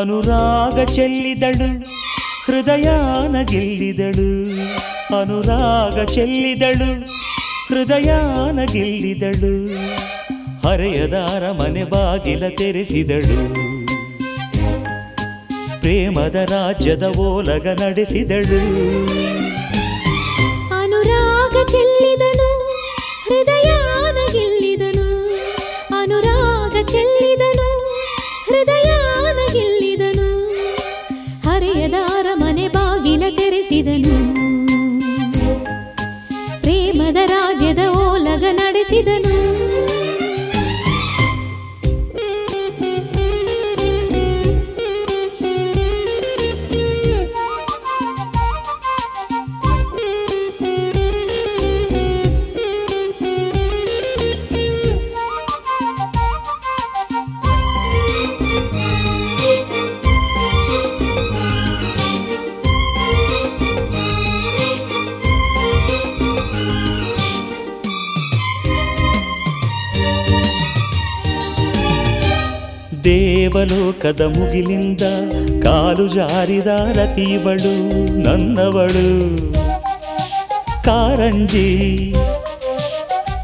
ಅನುರಾಗ ಚೆಲ್ಲಿದಳು, ಹೃದಯಾನ ಗೆಲ್ಲಿದಳು. ಅನುರಾಗ ಚೆಲ್ಲಿದಳು, ಹೃದಯಾನ ಗೆಲ್ಲಿದಳು. ಹರೆಯದಾರ ಮನೆ ಬಾಗಿಲ ತೆರೆಸಿದಳು. ಪ್ರೇಮದ ರಾಜ್ಯದ ಓಲಗ ನಡೆಸಿದಳು. ಅನುರಾಗ ಚೆಲ್ಲಿದನು, ಹೃದಯ ನಡೆಸಿದನು ಪ್ರೇಮದ ರಾಜ್ಯದ ಓಲಗ ನಡೆಸಿದನು. ದೇವಲೋಕದ ಮುಗಿಲಿಂದ ಕಾಲು ಜಾರಿದ ರತಿವಳು ನನ್ನವಳು. ಕಾರಂಜಿ,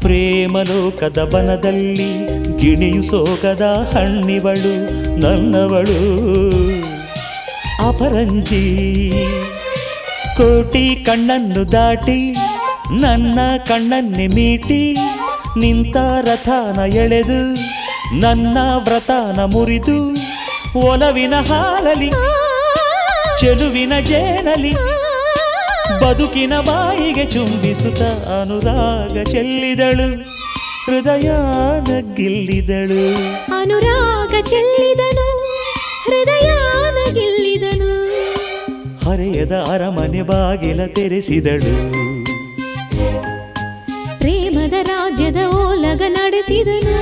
ಪ್ರೇಮಲೋಕದ ಬನದಲ್ಲಿ ಗಿಣಿಯು ಸೋಗದ ಹಣ್ಣಿವಳು ನನ್ನವಳು. ಅಪರಂಜಿ, ಕೋಟಿ ಕಣ್ಣನ್ನು ದಾಟಿ ನನ್ನ ಕಣ್ಣನ್ನೆ ಮೀಟಿ ನಿಂತ ರಥನ ಎಳೆದು ನನ್ನ ವ್ರತನ ಮುರಿದು ಒಲವಿನ ಹಾಲಲಿ ಚೆಲುವಿನ ಜೇನಲಿ ಬದುಕಿನ ಬಾಯಿಗೆ ಚುಂಬಿಸುತ್ತ ಅನುರಾಗ ಚೆಲ್ಲಿದಳು ಹೃದಯ ನಗ್ಗಿಲ್ಲಿದಳು. ಅನುರಾಗ ಚೆಲ್ಲಿದನು ಹೃದಯನ ಗೆಲ್ಲಿದನು ಹರೆಯದ ಅರಮನೆ ಬಾಗಿಲ ತೆರೆಸಿದಳು. ಪ್ರೇಮದ ರಾಜ್ಯದ ಓಲಗ ನಡೆಸಿದನು.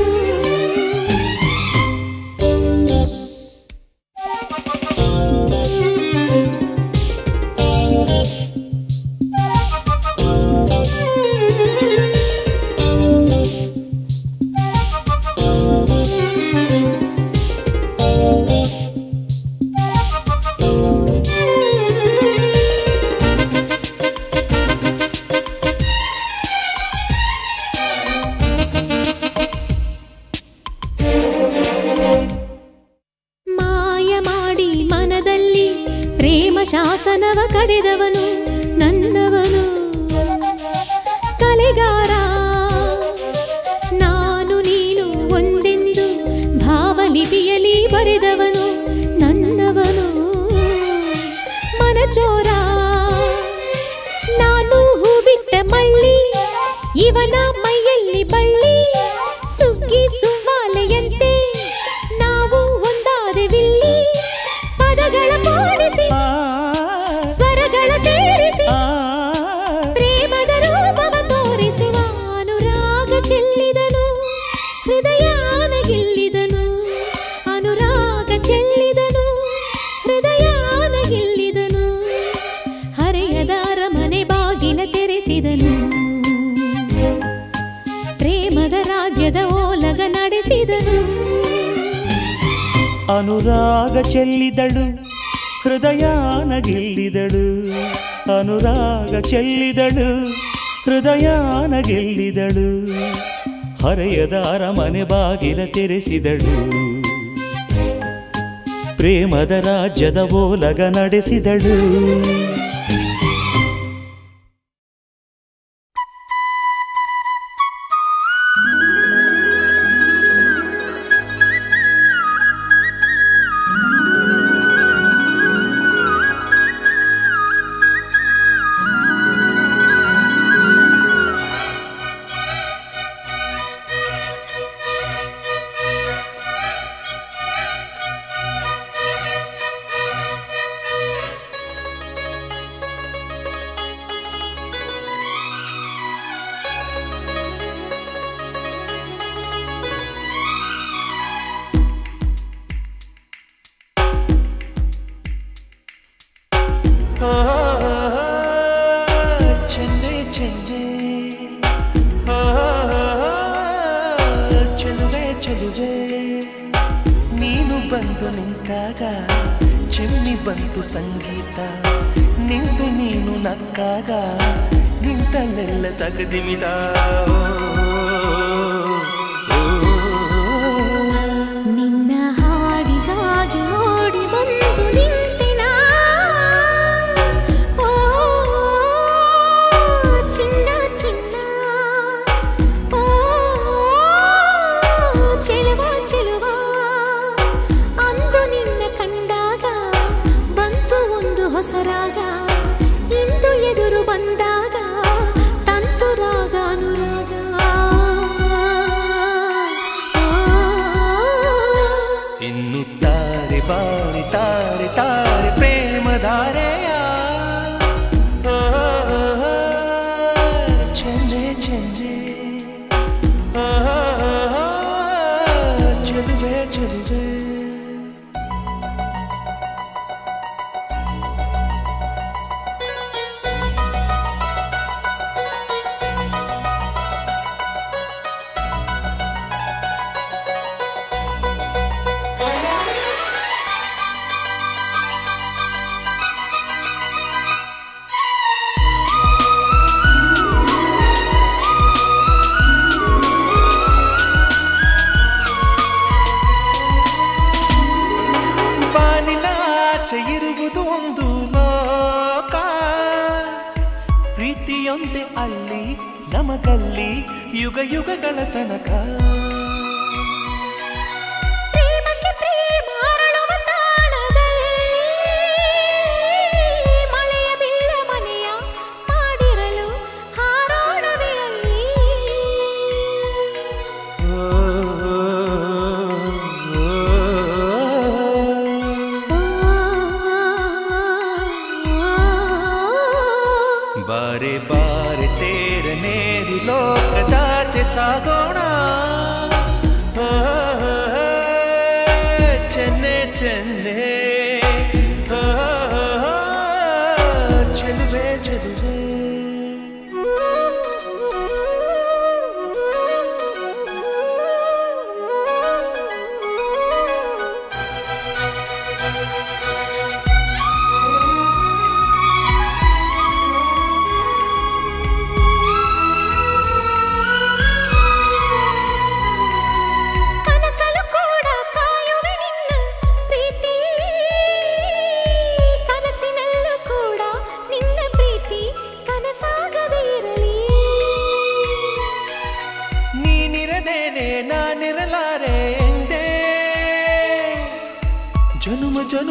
ಅನುರಾಗ ಚೆಲ್ಲಿದಳು, ಹೃದಯಾನ ಗೆಲ್ಲಿದಳು. ಅನುರಾಗ ಚೆಲ್ಲಿದಳು, ಹೃದಯಾನ ಗೆಲ್ಲಿದಳು. ಹರೆಯದ ಅರಮನೆ ಬಾಗಿಲ ತೆರೆಸಿದಳು. ಪ್ರೇಮದ ರಾಜ್ಯದ ಓಲಗ ನಡೆಸಿದಳು.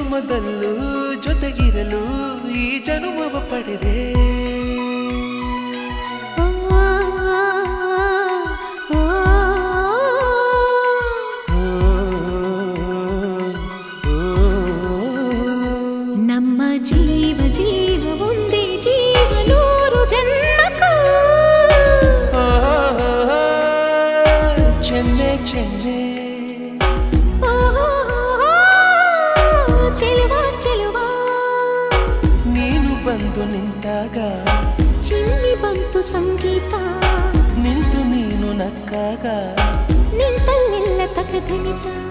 ಜನುಮದಲ್ಲೂ ಜೊತೆಗಿರಲು ಈ ಜನುಮವ ಪಡೆದೆ. 对你的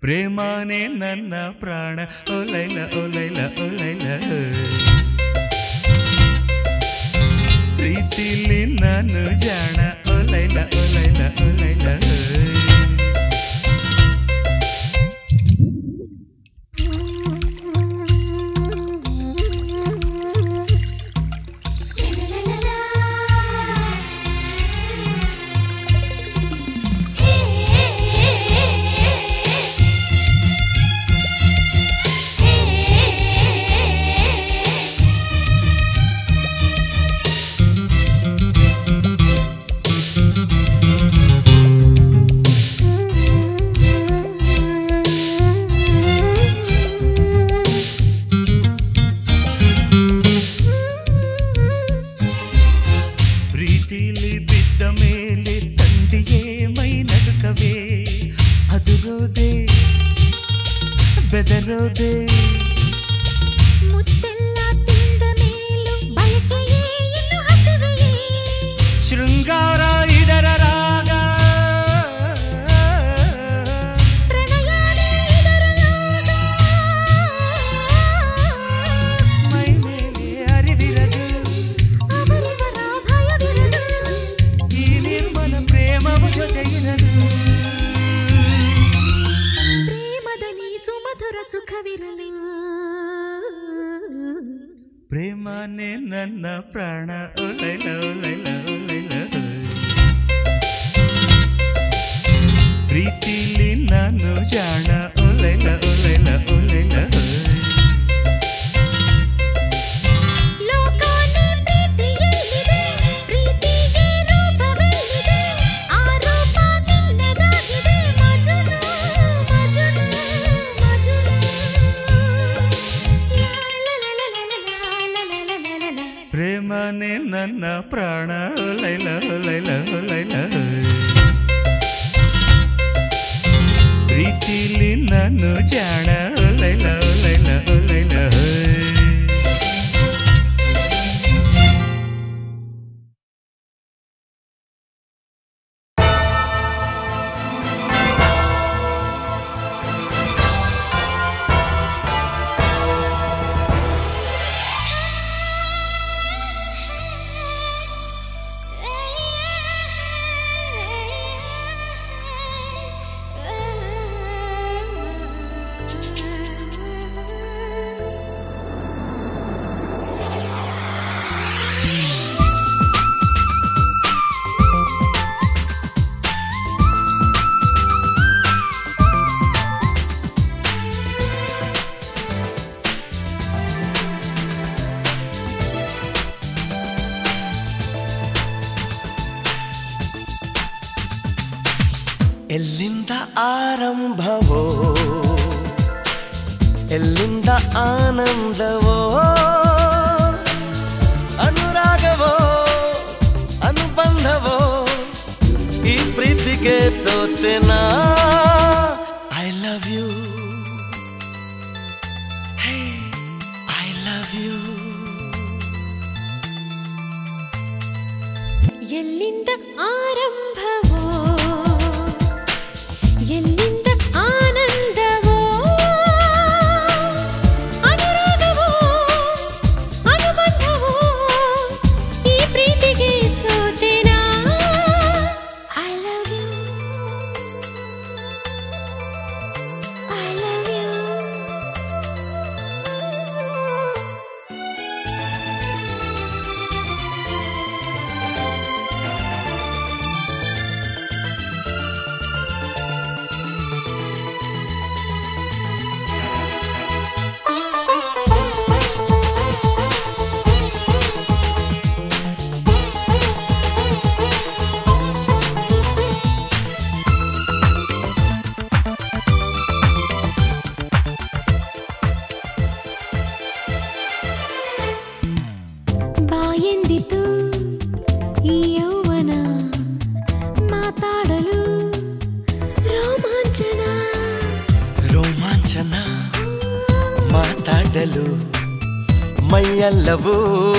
ಪ್ರೇಮನೆ ನನ್ನ ಪ್ರಾಣ. ಒಲೈಲ ಒಲೈಲ ಒಲೈಲ ಪ್ರೀತಿಲಿ ನಾನು ಜಾಣ. ಒಲೈಲ ಒಲೈಲ ಓಲೈಲ लवू।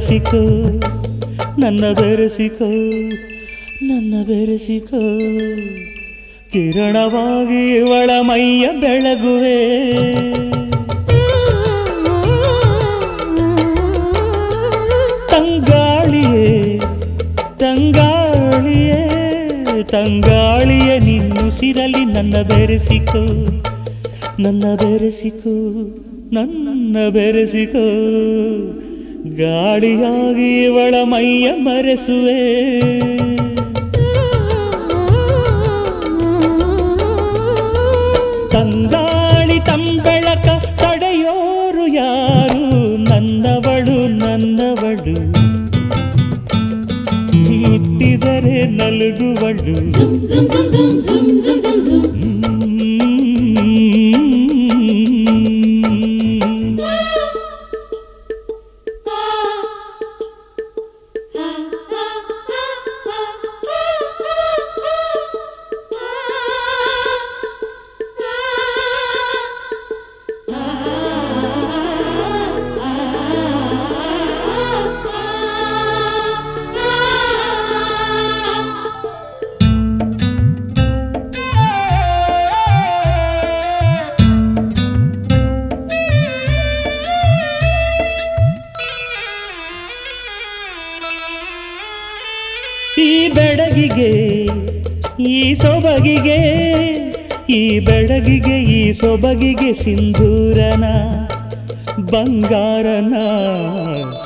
ಬೆರೆಸಿಕ, ನನ್ನ ಬೆರೆಸಿಕ ನನ್ನ ಬೆರೆಸಿಕ. ಕಿರಣವಾಗಿ ಒಳ ಮೈಯ ಬೆಳಗುವೆ. ತಂಗಾಳಿಯೇ ತಂಗಾಳಿಯೇ, ತಂಗಾಳಿಯ ನಿನ್ನುಸಿರಲಿ ನನ್ನ ಬೆರೆಸಿಕ ನನ್ನ ಬೆರೆಸಿಕ, ನನ್ನ ಬೆರೆಸಿಕೋ. ಗಾಳಿಯಾಗಿ ಇವಳ ಮೈಯ ಮರೆಸುವೆ. ತಂದಾಳಿ ತಂಬೆಳಕ ತಡೆಯೋರು ಯಾರು? ನನ್ನವಳು ನನ್ನವಳು. ಇಟ್ಟಿದರೆ ನಲುಗುವಳು. ಈ ಸೊಬಗಿಗೆ ಸಿಂಧೂರನ, ಬಂಗಾರನ,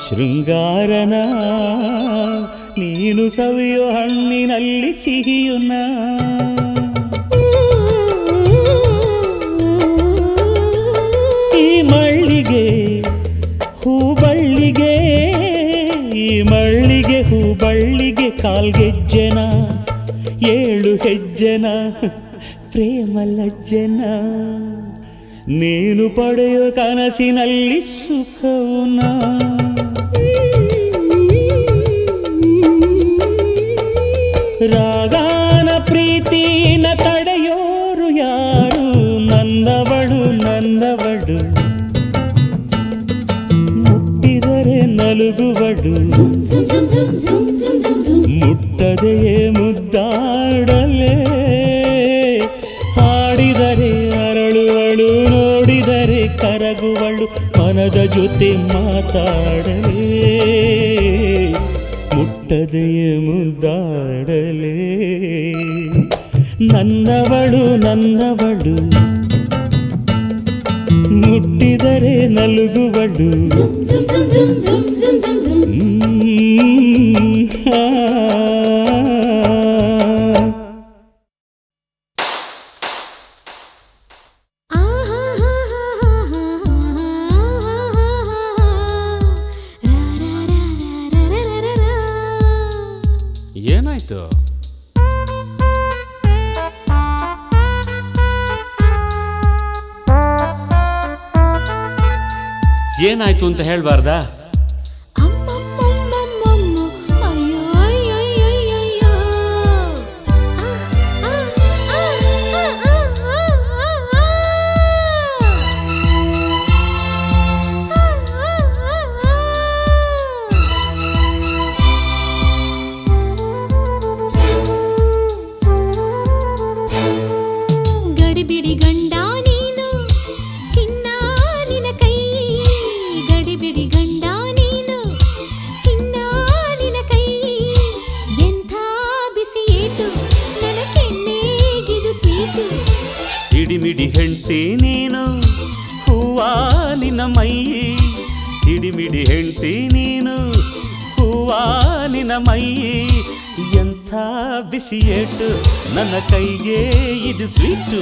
ಶೃಂಗಾರನ, ನೀನು ಸವಿಯೋ ಹಣ್ಣಿನಲ್ಲಿ ಸಿಹಿಯುನ. ಈ ಮಳ್ಳಿಗೆ ಹೂಬಳ್ಳಿಗೆ ಈ ಮಳ್ಳಿಗೆ ಹೂಬಳ್ಳಿಗೆ ಕಾಲ್ಗೆಜ್ಜೆನ ಏಳು ಹೆಜ್ಜೆನ, ಪ್ರೇಮ ಲಜ್ಜೆನ. ನೀನು ಪಡೆಯೋ ಕನಸಿನಲ್ಲಿ ಸುಖವುನ ರಾಗಾನ ಪ್ರೀತಿನ ತಡೆಯೋರು ಯಾರು ನನ್ನವಳು ನನ್ನವಳು ಮುಟ್ಟಿದರೆ ನಲುಗುವಳು Zum zum zum zum zum zum zum. ಮುಟ್ಟದೆಯೇ ಮನದ ಜೊತೆ ಮಾತಾಡಲೇ ಮುಟ್ಟದೆಯೇ ಮುದ್ದಾಡಲೇ ನನ್ನವಳು ನನ್ನವಳು ಮುಟ್ಟಿದರೆ ನಲುಗುವಳು Zum zum zum zum zum zum zum. ಹ್ಮ್. ಆ. ಅಂತ ಹೇಳ್ಬಾರ್ದಾ? ಸಿಡಿಮಿಡಿ ಹೆಂಡ್ತಿ ನೀನು ಹೂವ ನಿನ್ನ ಮೈ ಸಿಡಿಮಿಡಿ ಹೆಂಡ್ತಿ ನೀನು ಹೂವ ನಿನ್ನ ಮೈ ಎಂಥ ಬಿಸಿ ಏಟು ನನ್ನ ಕೈಗೆ ಇದು ಸ್ವೀಟು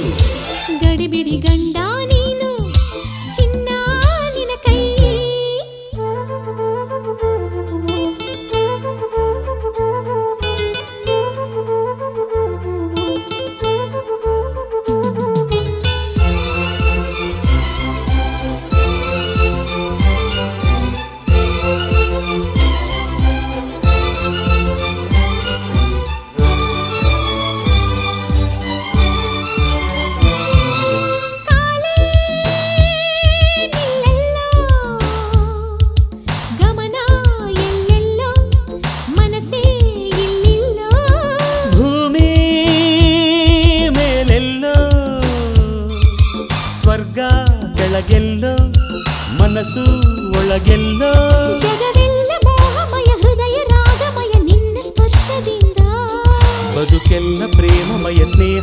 ಗಡಿಬಿಡಿ ಗಂಡ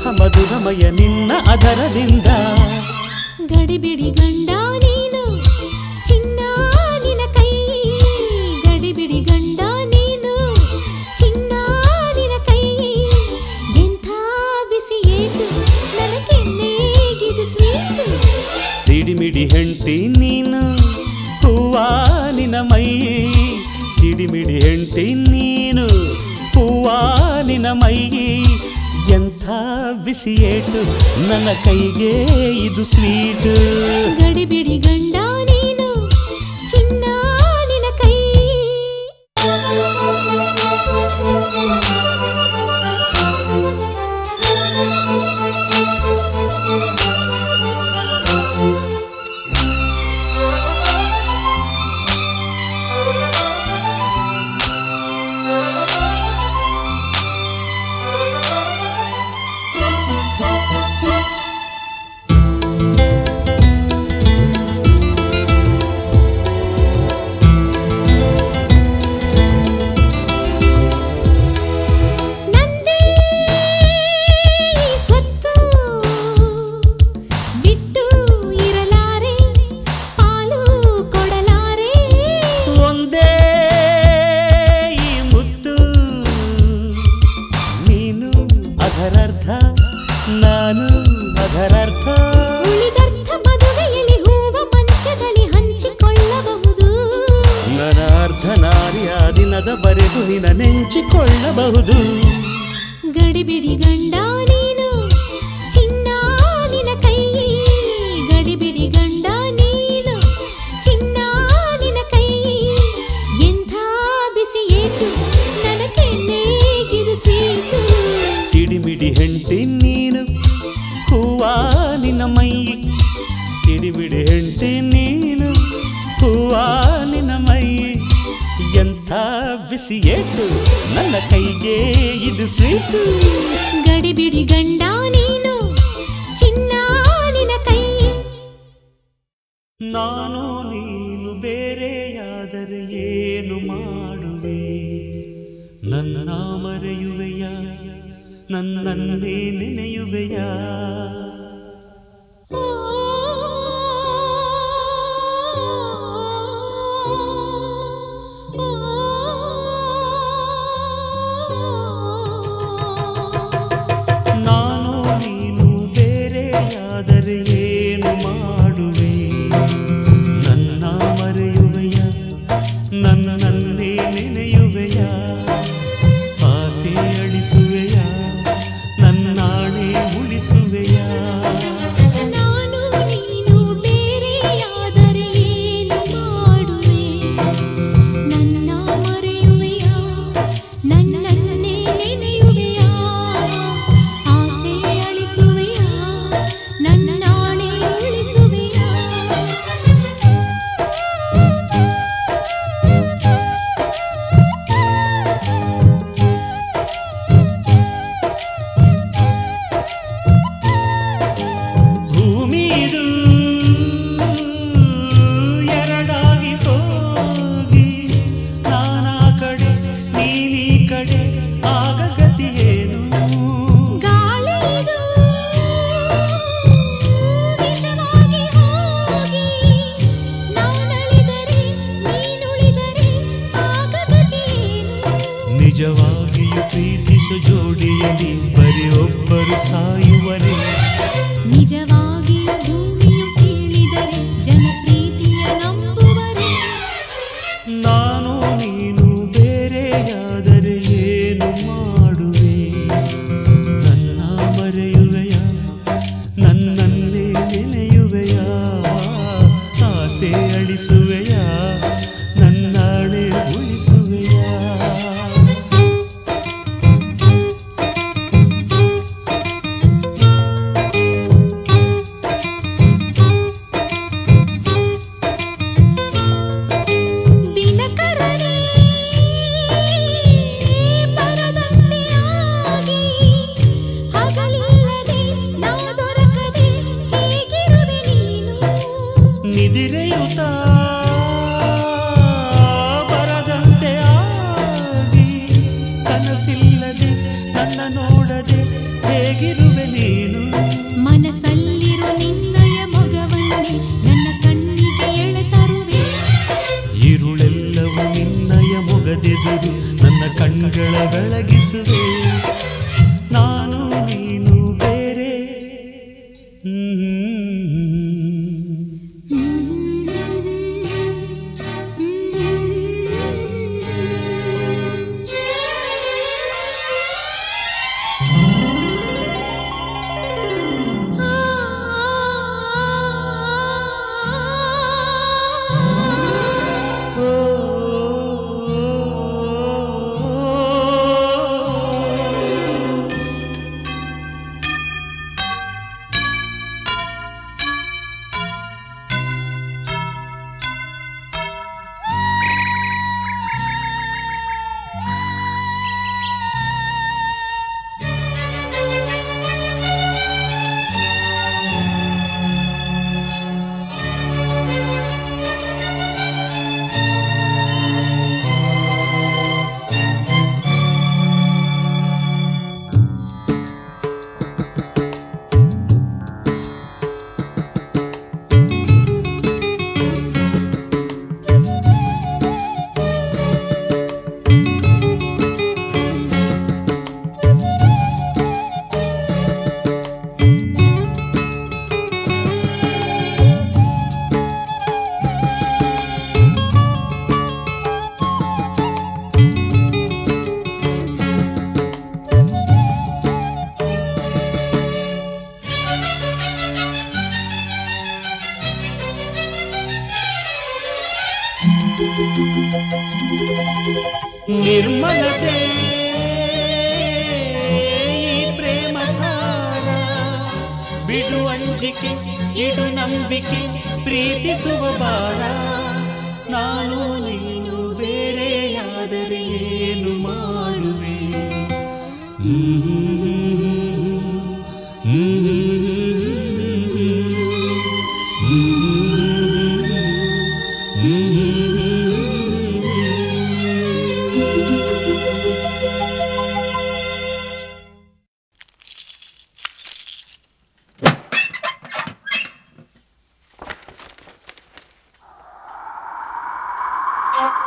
ಸ್ನೇಹ ಮಧುರಮಯ ನಿನ್ನ ಅದರದಿಂದ. ಗಡಿಬಿಡಿ ಗಂಡ ಏಟು ನನ್ನ ಕೈಗೆ ಇದು ಸ್ವೀಟ್. ಗಡಿಬಿಡಿ ಗಂಡ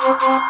ಅಪರಂಜಿ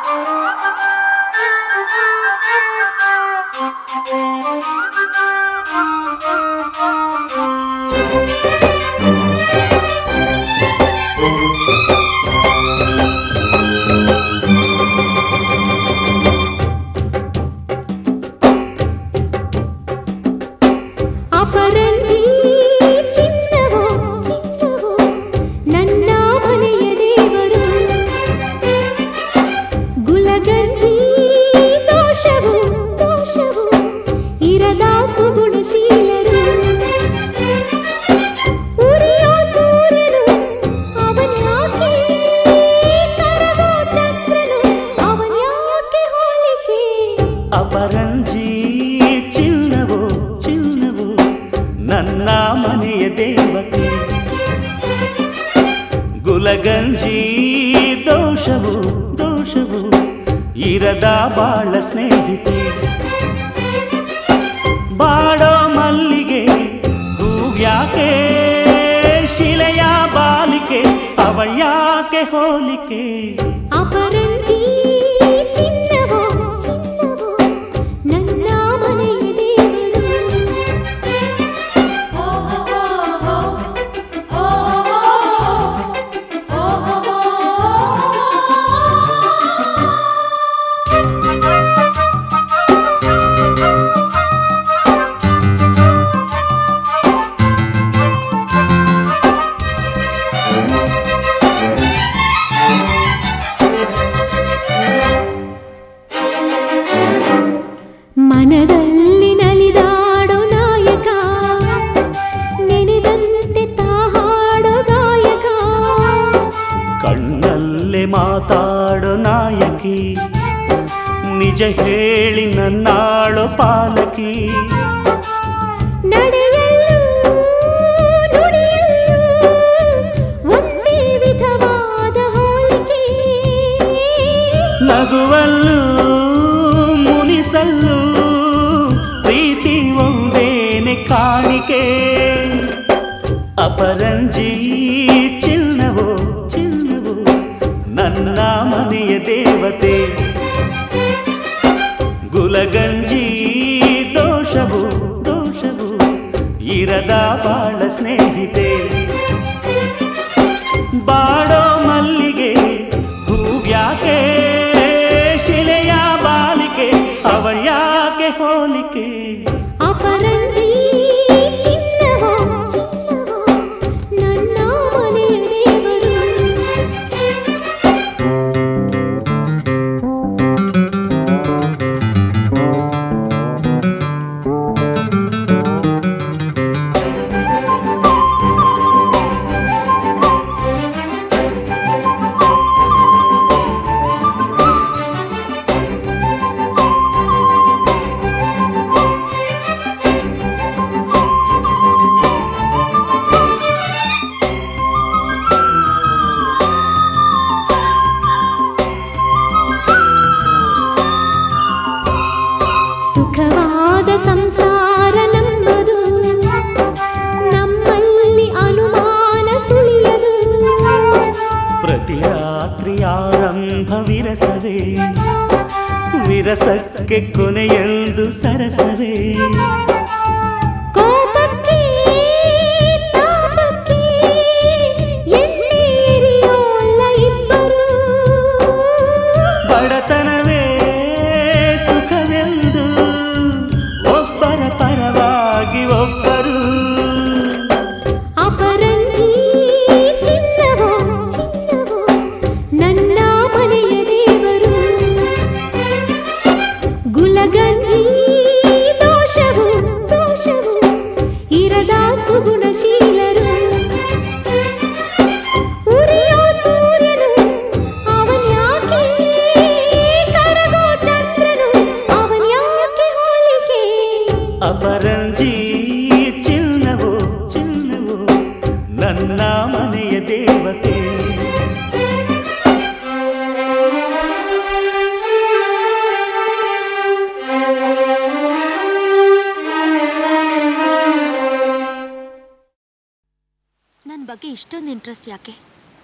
ಇಂಟ್ರೆಸ್ಟ್ ಯಾಕೆ?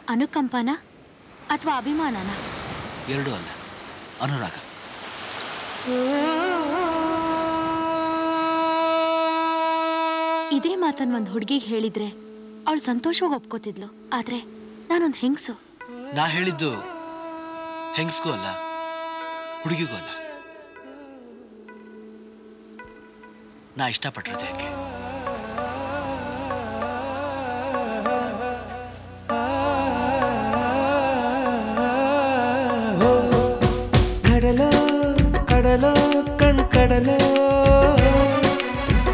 ಅನುಕಂಪನ ಅಥವಾ ಅಭಿಮಾನನ? ಎರಡು ಅಲ್ಲ ಅನುರಾಗ. ಇದೇ ಮಾತನ್ನ ಒಂದು ಹುಡುಗಿಗೆ ಹೇಳಿದ್ರೆ ಅವಳು ಸಂತೋಷವಾಗಿ ಒಪ್ಕೋತಿದ್ಲು. ಆದ್ರೆ ನಾನೊಂದು ಹೆಂಗಸು? ನಾ ಹೇಳಿದ್ದು ಹೆಂಗಸ್ಗೂ ಅಲ್ಲ ಹುಡುಗಿಗೂ ಅಲ್ಲ. ನಾ ಇಷ್ಟಪಟ್ಟಿರೋದು ಯಾಕೆ? ಕಡಲ ಕಡಲ ಕಣ್ ಕಡಲ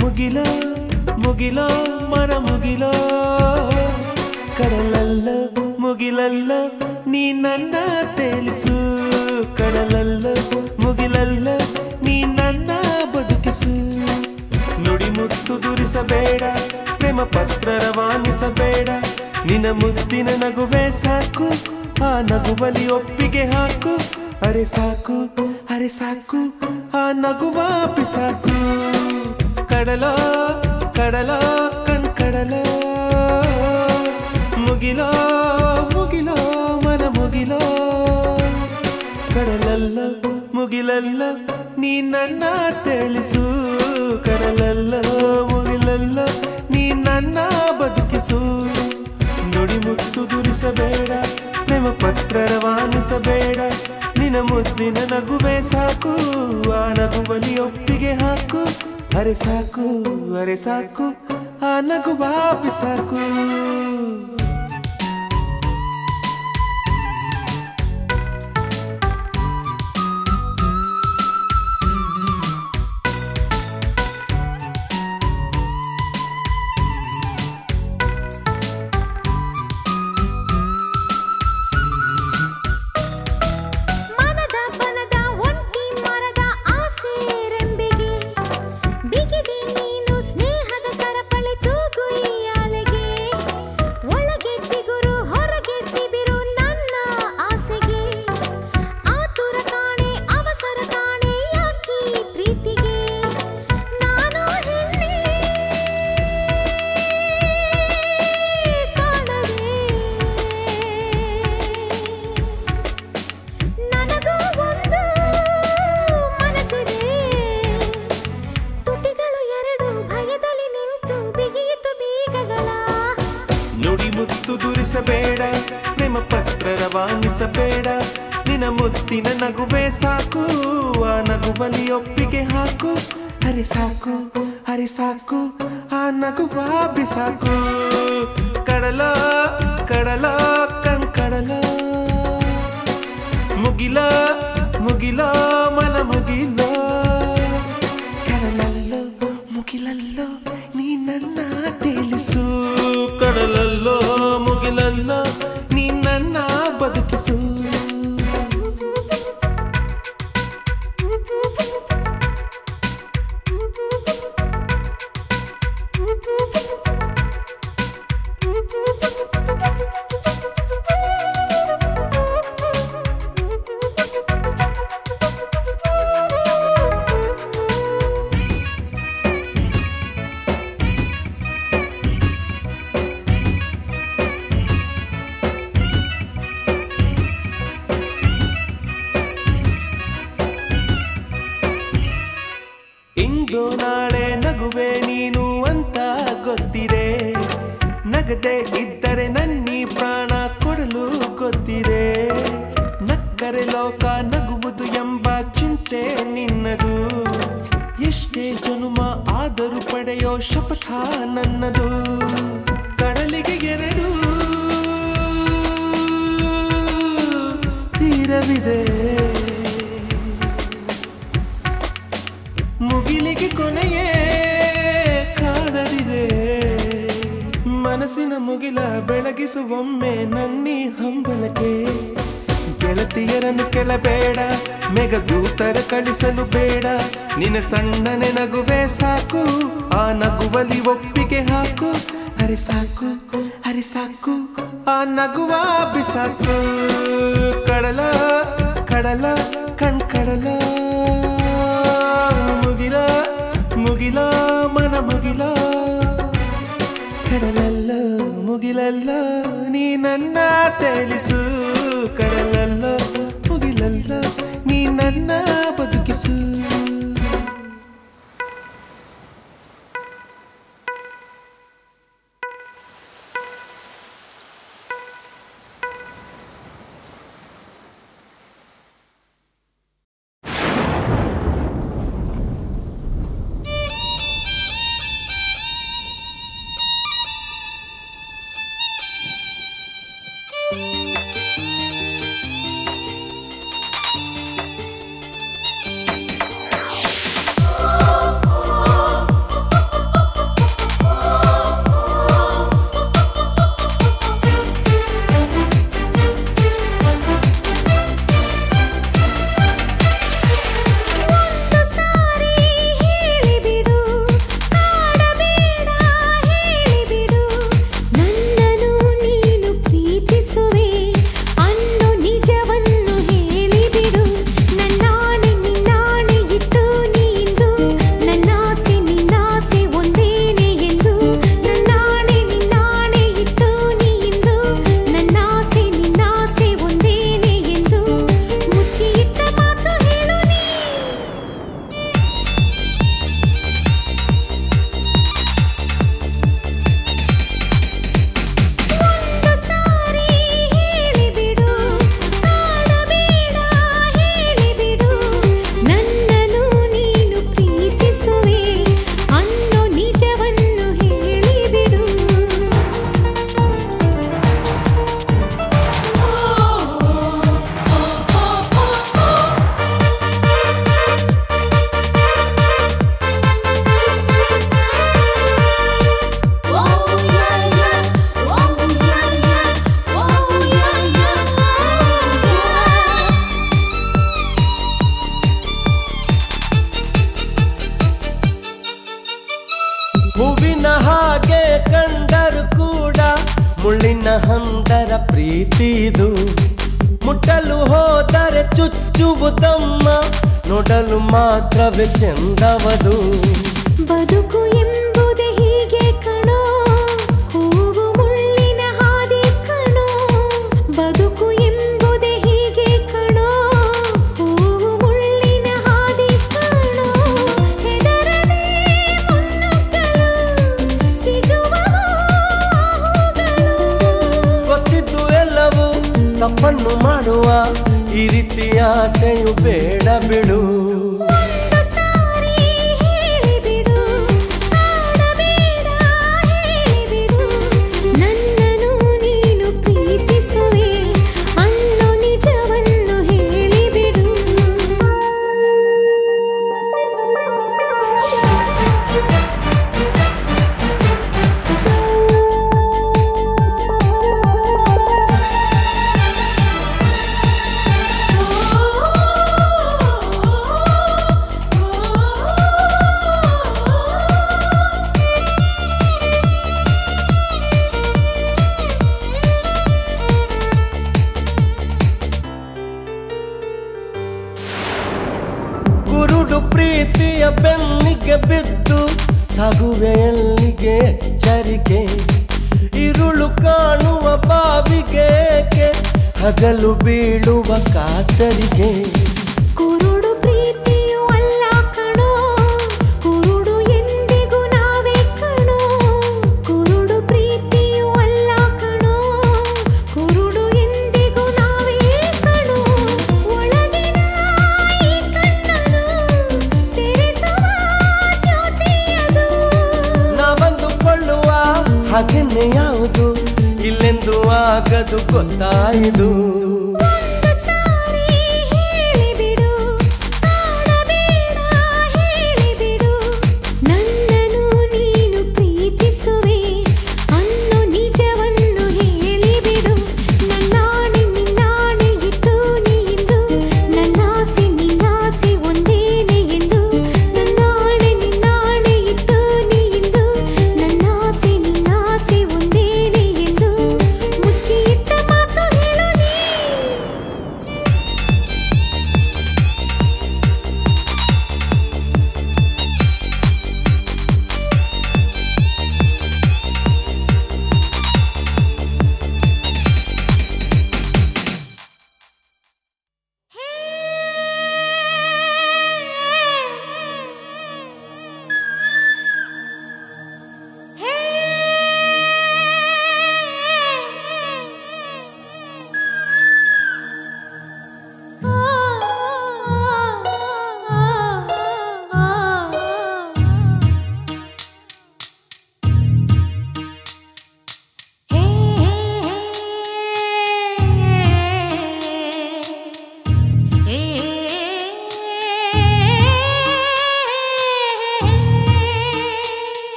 ಮುಗಿಲ ಮುಗಿಲ ಮನ ಮುಗಿಲ. ಕಡಲಲ್ಲ, ಮುಗಿಲಲ್ಲ, ನೀ ನನ್ನ ತೇಲಿಸು. ಕಡಲಲ್ಲ, ಮುಗಿಲಲ್ಲ, ನೀ ನನ್ನ ಬದುಕಿಸು. ನುಡಿ ಮುತ್ತು ದುರಿಸಬೇಡ, ಪ್ರೇಮ ಪತ್ರ ರವಾನಿಸಬೇಡ. ನಿನ್ನ ಮುದ್ದಿನ ನಗುವೆ ಸಾಕು, ಆ ನಗುವಲಿ ಒಪ್ಪಿಗೆ ಹಾಕು. ಅರೆ ಸಾಕು ಅರೆ ಸಾಕು, ಆ ನಗುವ ಪಿಸಾಕು. ಕಡಲ ಕಡಲ ಕಣ್ ಕಡಲ ಮುಗಿಲೋ ಮುಗಿಲೋ, ಮನ ಮುಗಿಲೋ. ಕಡಲಲ್ಲ, ಮುಗಿಲಲ್ಲ, ನೀ ನನ್ನ ತಿಳಿಸು. ಕಡಲಲ್ಲ, ಮುಗಿಲಲ್ಲ, ನೀ ನನ್ನ ಬದುಕಿಸು. ನುಡಿ ಮುತ್ತು ದುರಿಸಬೇಡ, ಪ್ರೇಮ ಪತ್ರ ರವಾನಿಸಬೇಡ. ನಿನ್ನ ಮುದ್ದಿನ ನಗುವೆ ಸಾಕು, ಆ ನಗುವಲಿ ಒಪ್ಪಿಗೆ ಹಾಕು, ಅರೆ ಸಾಕು ಅರೆ ಸಾಕು, ಆ ನಗು ವಾಪಿ ಮನದ Sacou.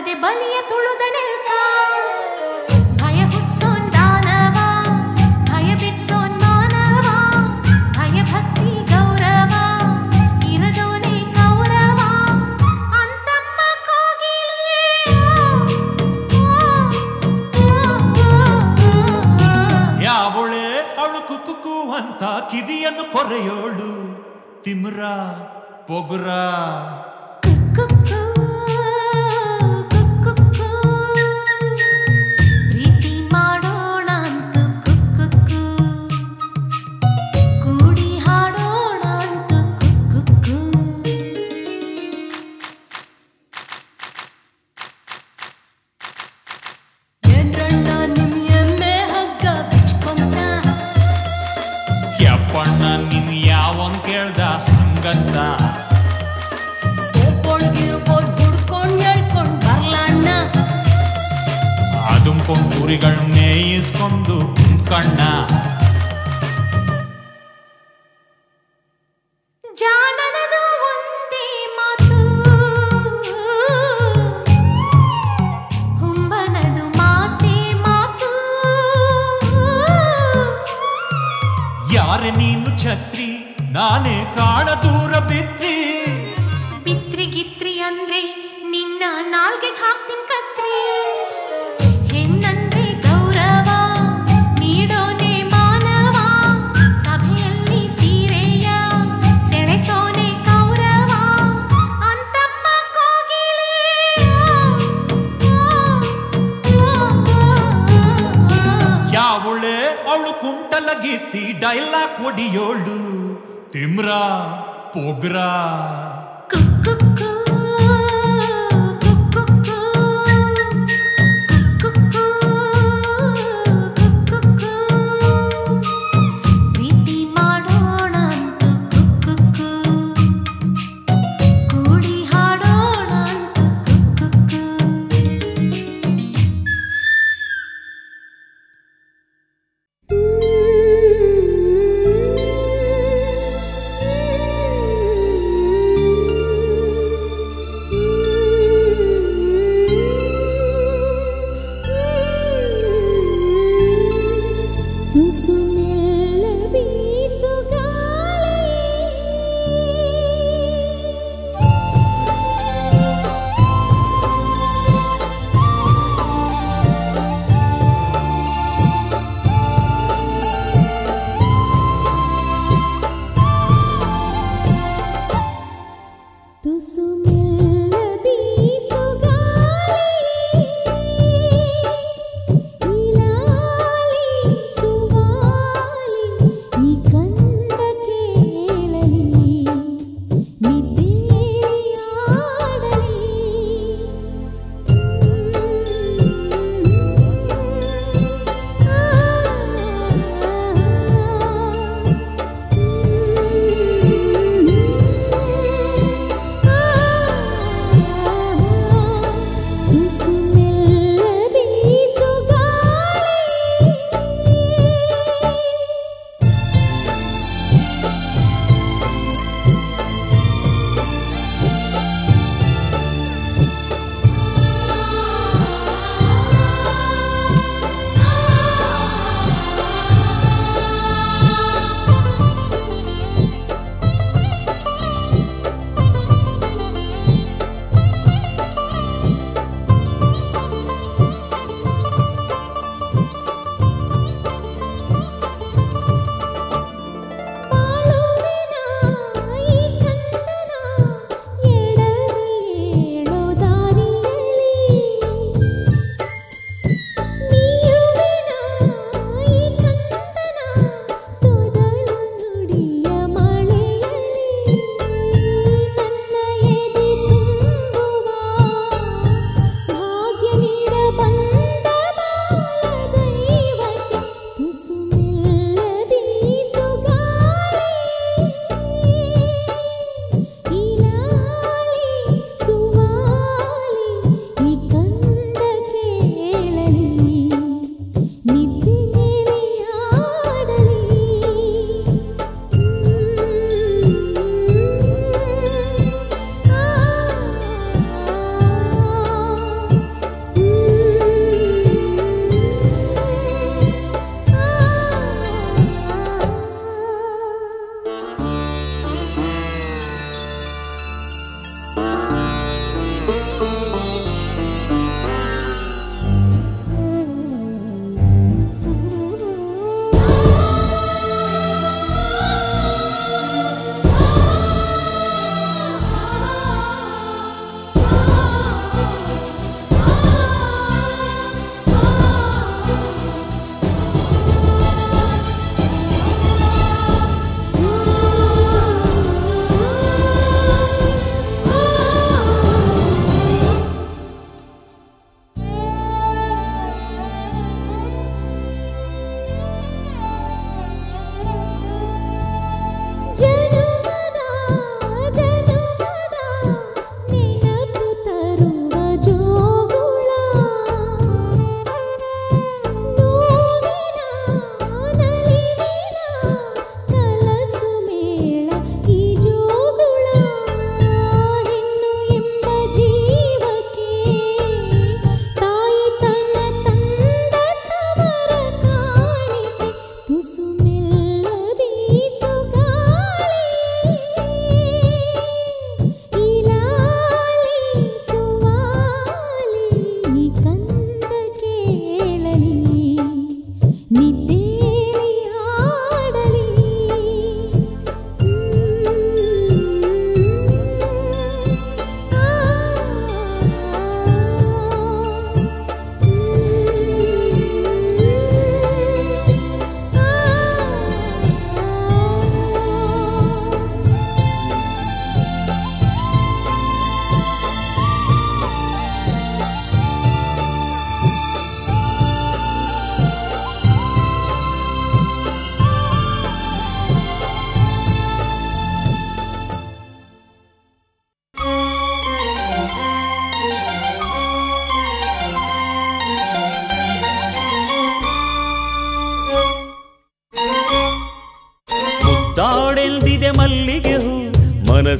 ಬಲಿಯ ಬಲಿಯ ತುಳುದನೆಲ್ಕ ಭಯ ಹುಟ್ಸೋನ್ ದಾನವ, ಭಯ ಬಿಟ್ಸೋನ್ ಮಾನವ, ಭಯ ಭಕ್ತಿ ಗೌರವ, ಇರದೋನೆ ಕೌರವ. ಅಂತಮ್ಮ ಕೋಗಿಲೆ ಯಾವಳೆ ಅಳುಕು ಕುಕ್ಕು ಅಂತ ಕಿವಿಯನ್ನು ಕೊರೆಯೋಳು, ತಿಮ್ರ, ಪೊಗುರ.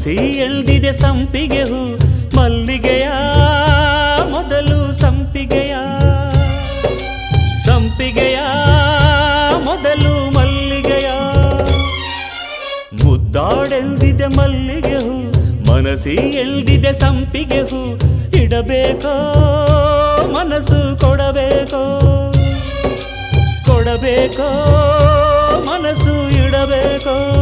ಸಸಿ ಎಲ್ದಿದೆ ಸಂಪಿಗೆ ಹೂ ಮಲ್ಲಿಗೆಯ ಮೊದಲು ಸಂಪಿಗೆಯ. ಸಂಪಿಗೆಯ ಮೊದಲು ಮಲ್ಲಿಗೆಯ. ಮುದ್ದಾಡೆಲ್ದಿದೆ ಮಲ್ಲಿಗೆ ಹೂ ಮನಸಿ ಎಲ್ದಿದೆ ಸಂಪಿಗೆ ಹೂ ಇಡಬೇಕೋ ಮನಸ್ಸು ಕೊಡಬೇಕೋ. ಕೊಡಬೇಕೋ ಮನಸ್ಸು ಇಡಬೇಕೋ.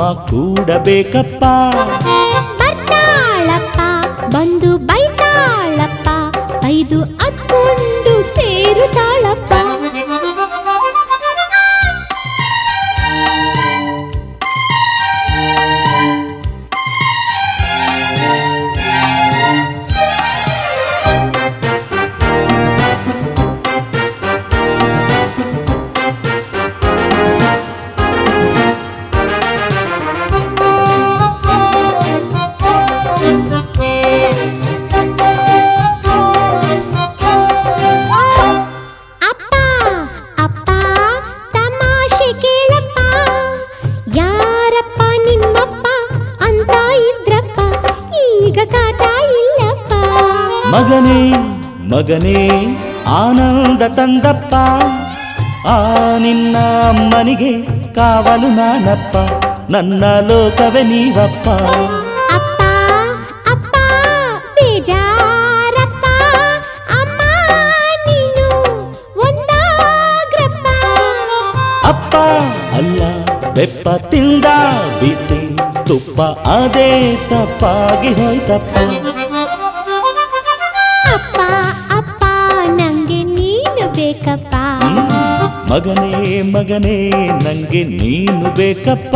ಅಮ್ಮ ಕೂಡ ಮಗನೇ ಆನಂದ ತಂದಪ್ಪ ಆ ನಿನ್ನ ಅಮ್ಮನಿಗೆ ಕಾವಲು ನಾನಪ್ಪ ನನ್ನ ಲೋಕವೇ ನೀವಪ್ಪ ಅಪ್ಪ ಅಪ್ಪ ಬೇಜಾರಪ್ಪ ಅಮ್ಮ ನೀನು ಒಂದಾಗ್ರಪ್ಪ ಅಪ್ಪ ಅಲ್ಲ ಬೆಪ್ಪ ತಿಂದ ಬಿಸಿ ತುಪ್ಪ ಅದೇ ತಪ್ಪಾಗಿ ಹೋಯ್ತಪ್ಪ ಬೇಕಪ್ಪ. ಮಗನೇ ಮಗನೇ ನಂಗೆ ನೀನು ಬೇಕಪ್ಪ.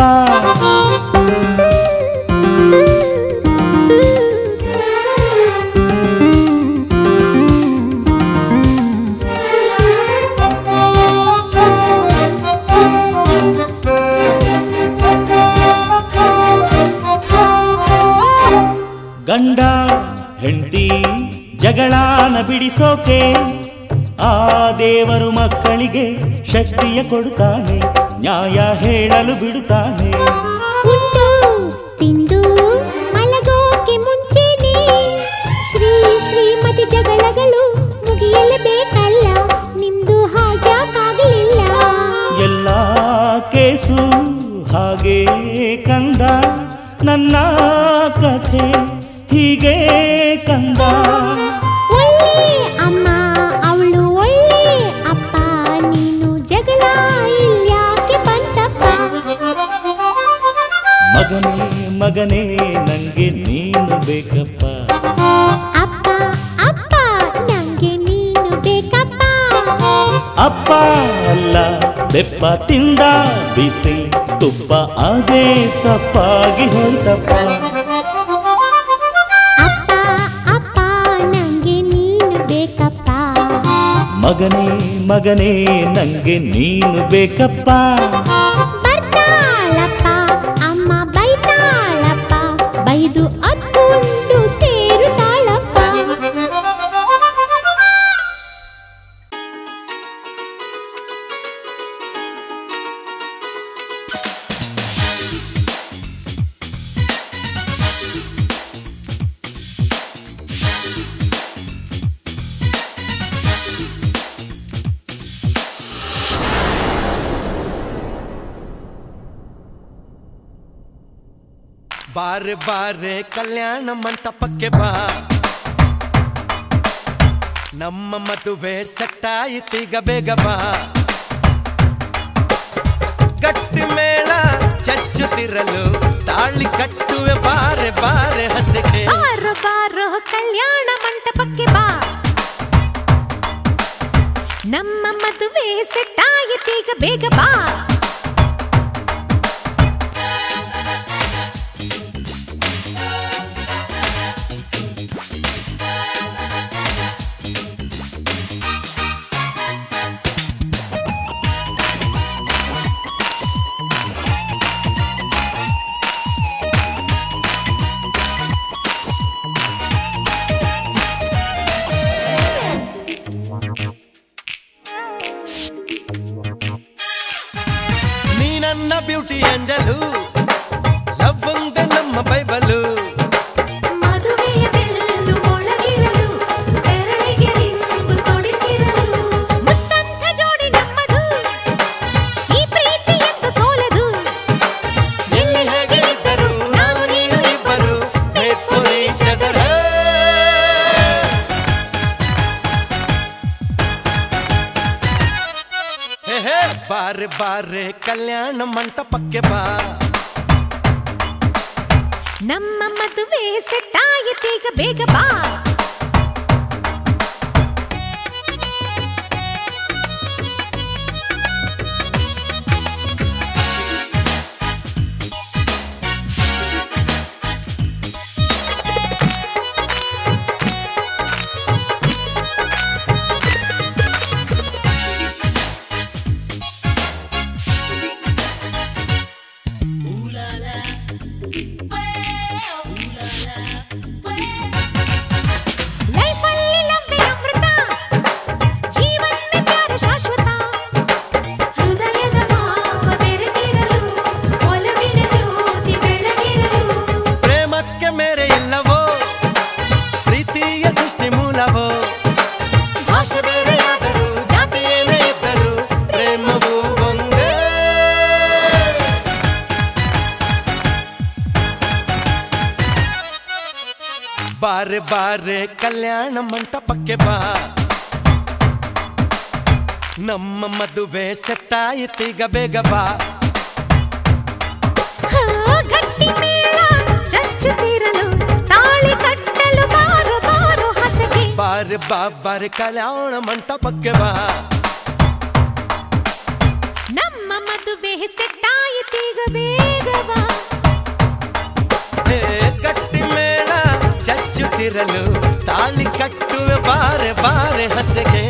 ಗಂಡ ಹೆಂಡತಿ ಜಗಳಾನ ಬಿಡಿಸೋಕೆ ಶಕ್ತಿಯ ಕೊಡುತ್ತಾನೆ ನ್ಯಾಯ ಹೇಳಲು ಬಿಡುತ್ತಾನೆ ಬೆಪ್ಪ ತಿಂದ ಬಿಸಿ ತುಪ್ಪ ಅದೇ ತಪ್ಪಾಗಿ ಹೋಯ್ತಪ್ಪ. ಅಪ್ಪ ಅಪ್ಪ ನಂಗೆ ನೀನು ಬೇಕಪ್ಪ. ಮಗನೇ ಮಗನೇ ನಂಗೆ ನೀನು ಬೇಕಪ್ಪ. ಕಲ್ಯಾಣ ಮಂಟಪಕ್ಕೆ ಬಾ. ನಮ್ಮ ಮದುವೆ ಸೆಟ್ಟಾಯಿತೀಗ ಬೇಗ ಬಾ. ಕಟ್ಟಿ ಮೇಳ ಚಚ್ಚುತ್ತಿರಲು ತಾಳಿ ಕಟ್ಟುವೆ ಬಾರೆ ಬಾರೆ ಹಸಿಗೆ. ಬಾರೋ ಬಾರೋ, ಕಲ್ಯಾಣ ಮಂಟಪಕ್ಕೆ ಬಾ. ನಮ್ಮ ಮದುವೆ ಸೆಟ್ ಆಯಿತೀಗ ಬೇಗ ಬಾ. I'm the beauty angel who ಆಯಿತೀಗ ಬೇಗ ಬಾ ಮದುವೆ ಸೆಟ್ಟಾಯಿತೀಗ ಬೇಗ ಬಾ ಹಾ, ಗಟ್ಟಿ ಮೇಳ ಚಚ್ಚುತ್ತಿರಲು ತಾಳಿ ಕಟ್ಟಲು ಬಾರು ಬಾರು ಹಸಗೆ ಬಾರೆ ಬಾ ಬಾರೆ ಕಲ್ಯಾಣ ಮಂಟಪಕ್ಕೆ ಬಾ ನಮ್ಮ ಮದುವೆ ಸೆಟ್ಟಾಯಿತೀಗ ಬೇಗ ಬಾ ಹೇ ಕಟ್ಟಿ ಮೇಳ ಚಚ್ಚುತ್ತಿರಲು ತಾಳಿ ಕಟ್ಟುವೆ ಬಾರೆ ಬಾರೆ ಹಸೆಗೆ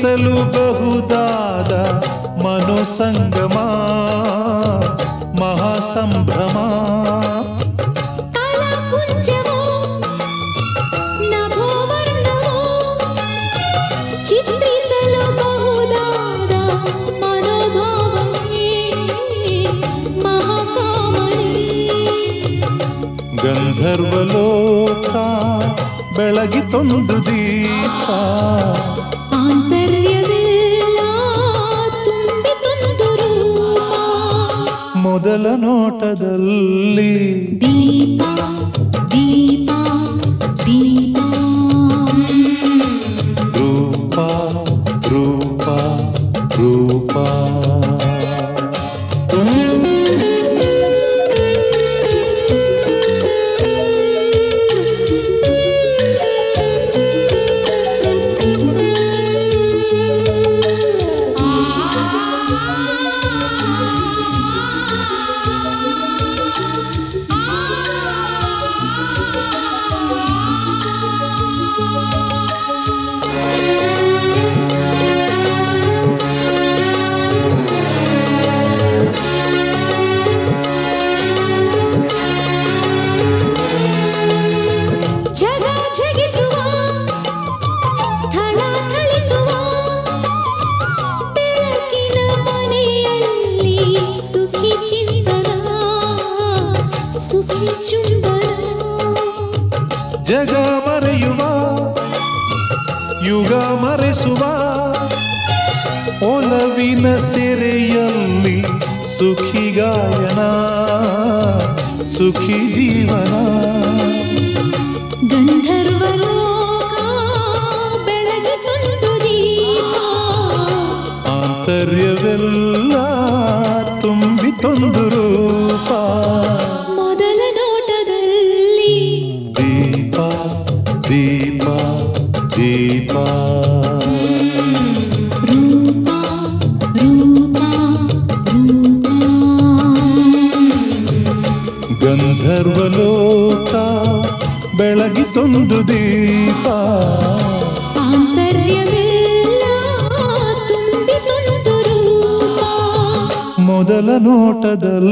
ಬಣ್ಣಿಸಲು ಬಹುದಾದ ಮನೋಸಂಗಮ ಮಹಾಸಂಭ್ರಮ ಕಲಾಕುಂಜವೋ ನಭೋವರ್ಣವೋ ಚಿತ್ರಿಸಲು ಬಹುದಾದ ಮನೋಭಾವನೆ ಮಹಾಕಾಮನೆ ಗಂಧರ್ವಲೋಕ ಬೆಳಗಿತೊಂದು ದೀಪ ಮೊದಲ ನೋಟದಲ್ಲಿ ದೀಪ সুখী ಮೊದಲ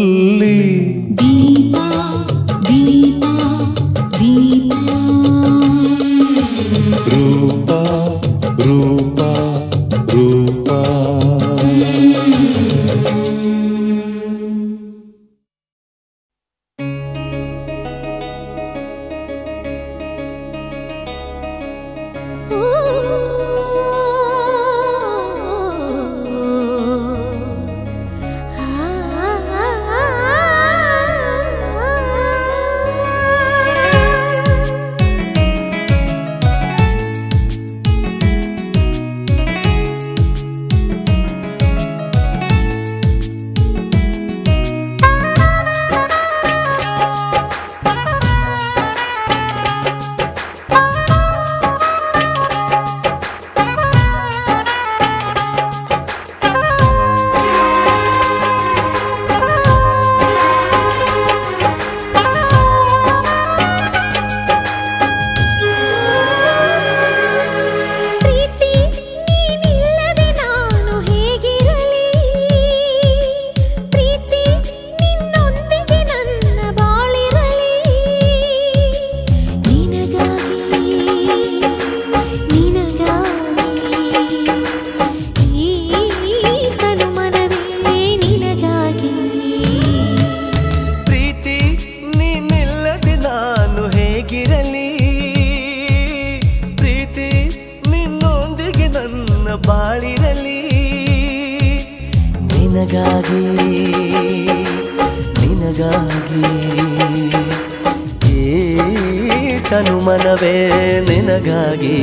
ಮನವೇ ನಿನಗಾಗಿ.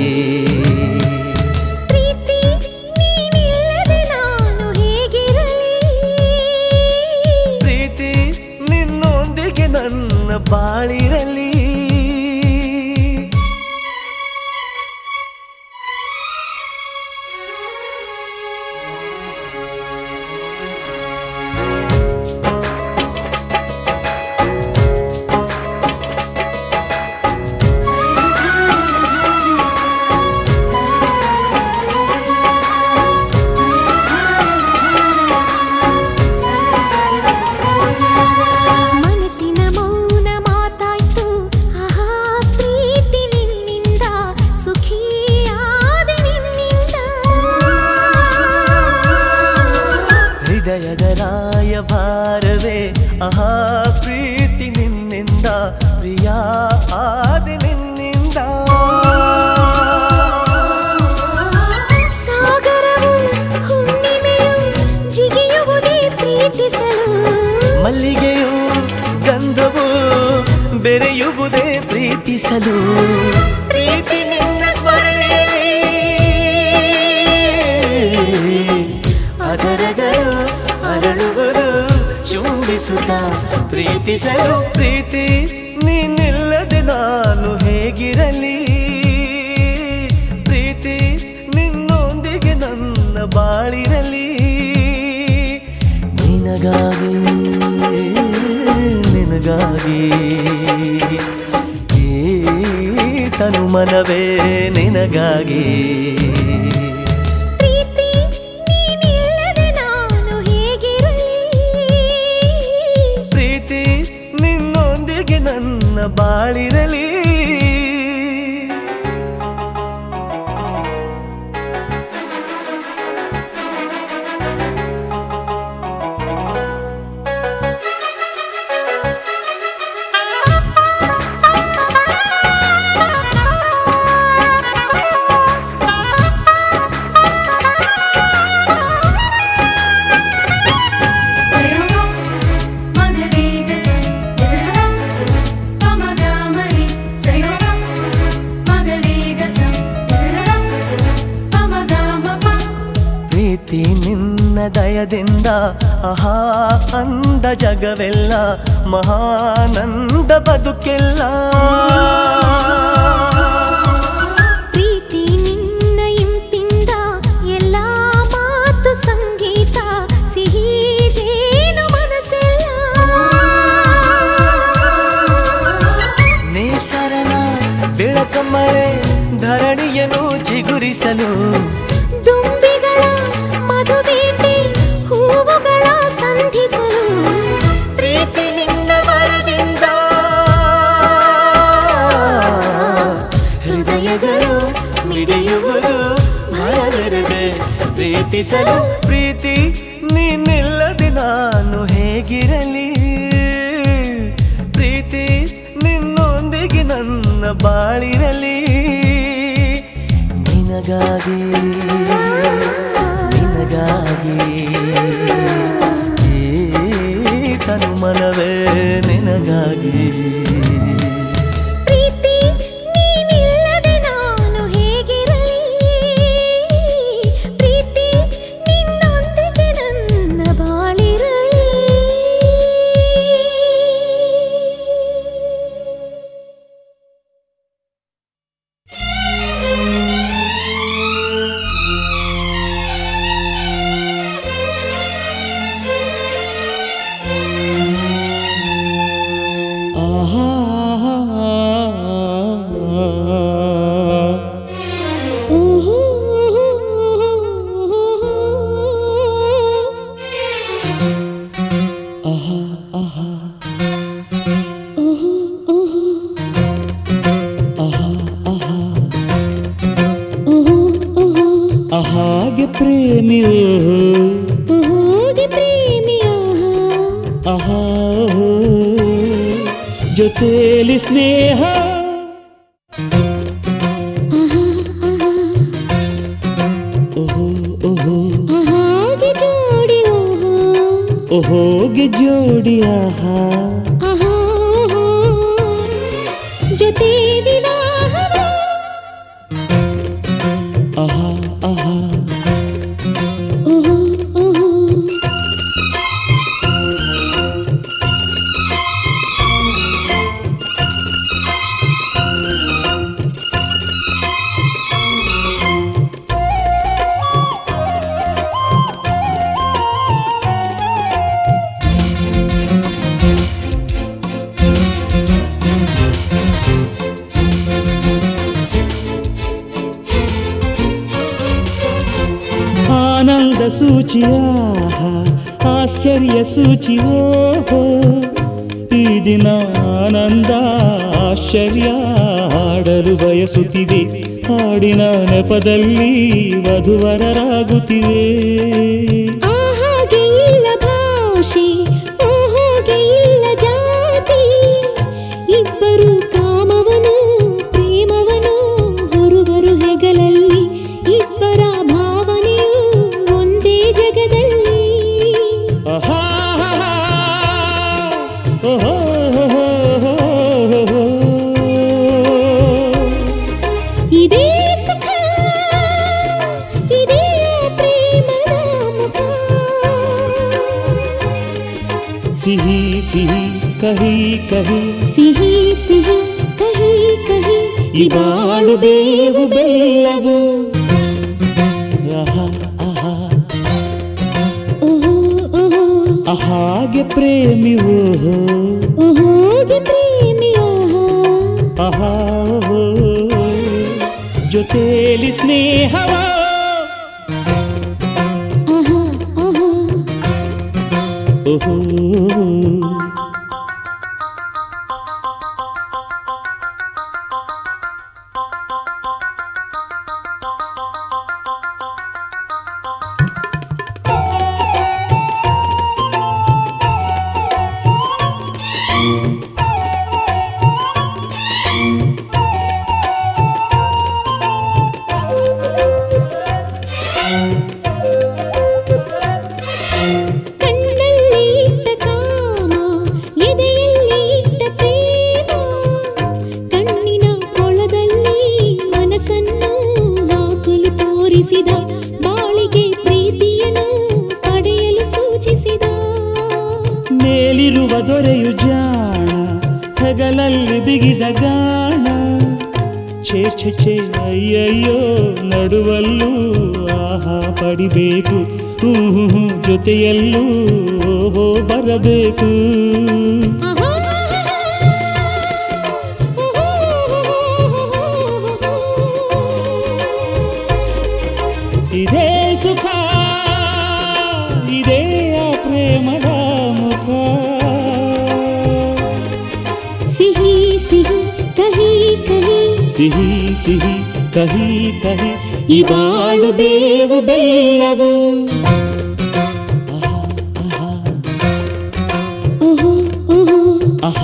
ನೆಪದಲ್ಲಿ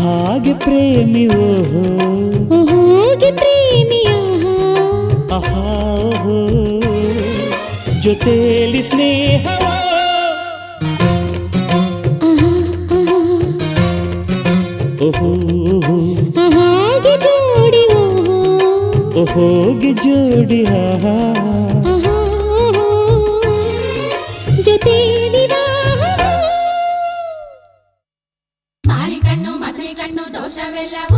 अहाग प्रेमी वो हो अहाग प्रेमी आहा हो जो तेल स्नेह ओहो अहाग जोड़ी ओहो जोड़ी आहा de la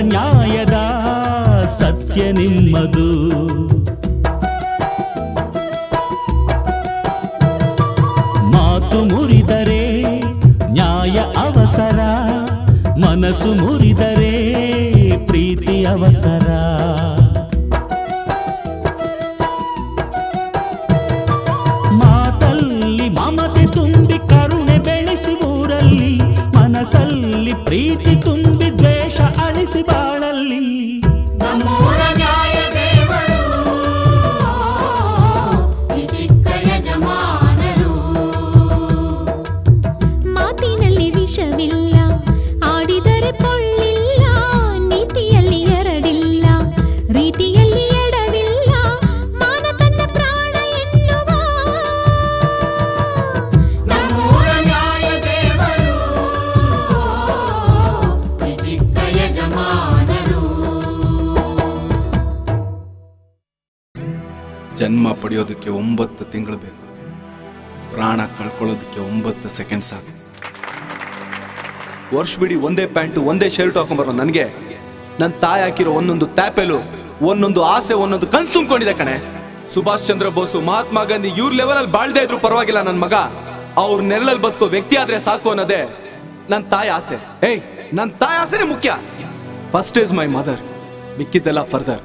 ನ್ಯಾಯದ ಸತ್ಯ ನಿಮ್ಮದು. ಮಾತು ಮುರಿದರೆ ನ್ಯಾಯ ಅವಸರ, ಮನಸ್ಸು ಮುರಿದರೆ ಪ್ರೀತಿ ಅವಸರ. ಮಾತಲ್ಲಿ ಮಮತೆ ತುಂಬಿ ಕರುಣೆ ಬೆಳೆಸಿ ಊರಲ್ಲಿ ಮನಸ್ಸಲ್ಲಿ ಪ್ರೀತಿ ಸೆಕೆಂಡ್ ಸಾಕ್ ವರ್ಷ ಬಿಡಿ ಒಂದೇ ಪ್ಯಾಂಟು, ಒಂದೇ ಶರ್ಟ್ ಹಾಕೊಂಬರೋ ನನಗೆ. ನನ್ನ ತಾಯಿ ಹಾಕಿರೋ ಒಂದೊಂದು ತ್ಯಾಪೆಲು ಒಂದೊಂದು ಆಸೆ, ಒಂದೊಂದು ಕನ್ಸು ತುಂಬಿಕೊಂಡಿದೆ ಕಣೆ. ಸುಭಾಷ್ ಚಂದ್ರ ಬೋಸು, ಮಹಾತ್ಮ ಗಾಂಧಿ ಇವ್ರ ಲೆವೆಲಲ್ಲಿ ಬಾಳ್ದೇ ಇದ್ರು ಪರವಾಗಿಲ್ಲ ನನ್ನ ಮಗ. ಅವ್ರ ನೆರಳಲ್ಲಿ ಬದುಕೋ ವ್ಯಕ್ತಿ ಆದ್ರೆ ಸಾಕು ಅನ್ನೋದೇ ನನ್ನ ತಾಯಿ ಆಸೆ. ಏಯ್ ನನ್ನ ತಾಯಿ ಆಸೆನೇ ಮುಖ್ಯ. ಫಸ್ಟ್ ಈಸ್ ಮೈ ಮದರ್ ಮಿಕ್ಕಿದ್ದೆಲ್ಲ ಫರ್ದರ್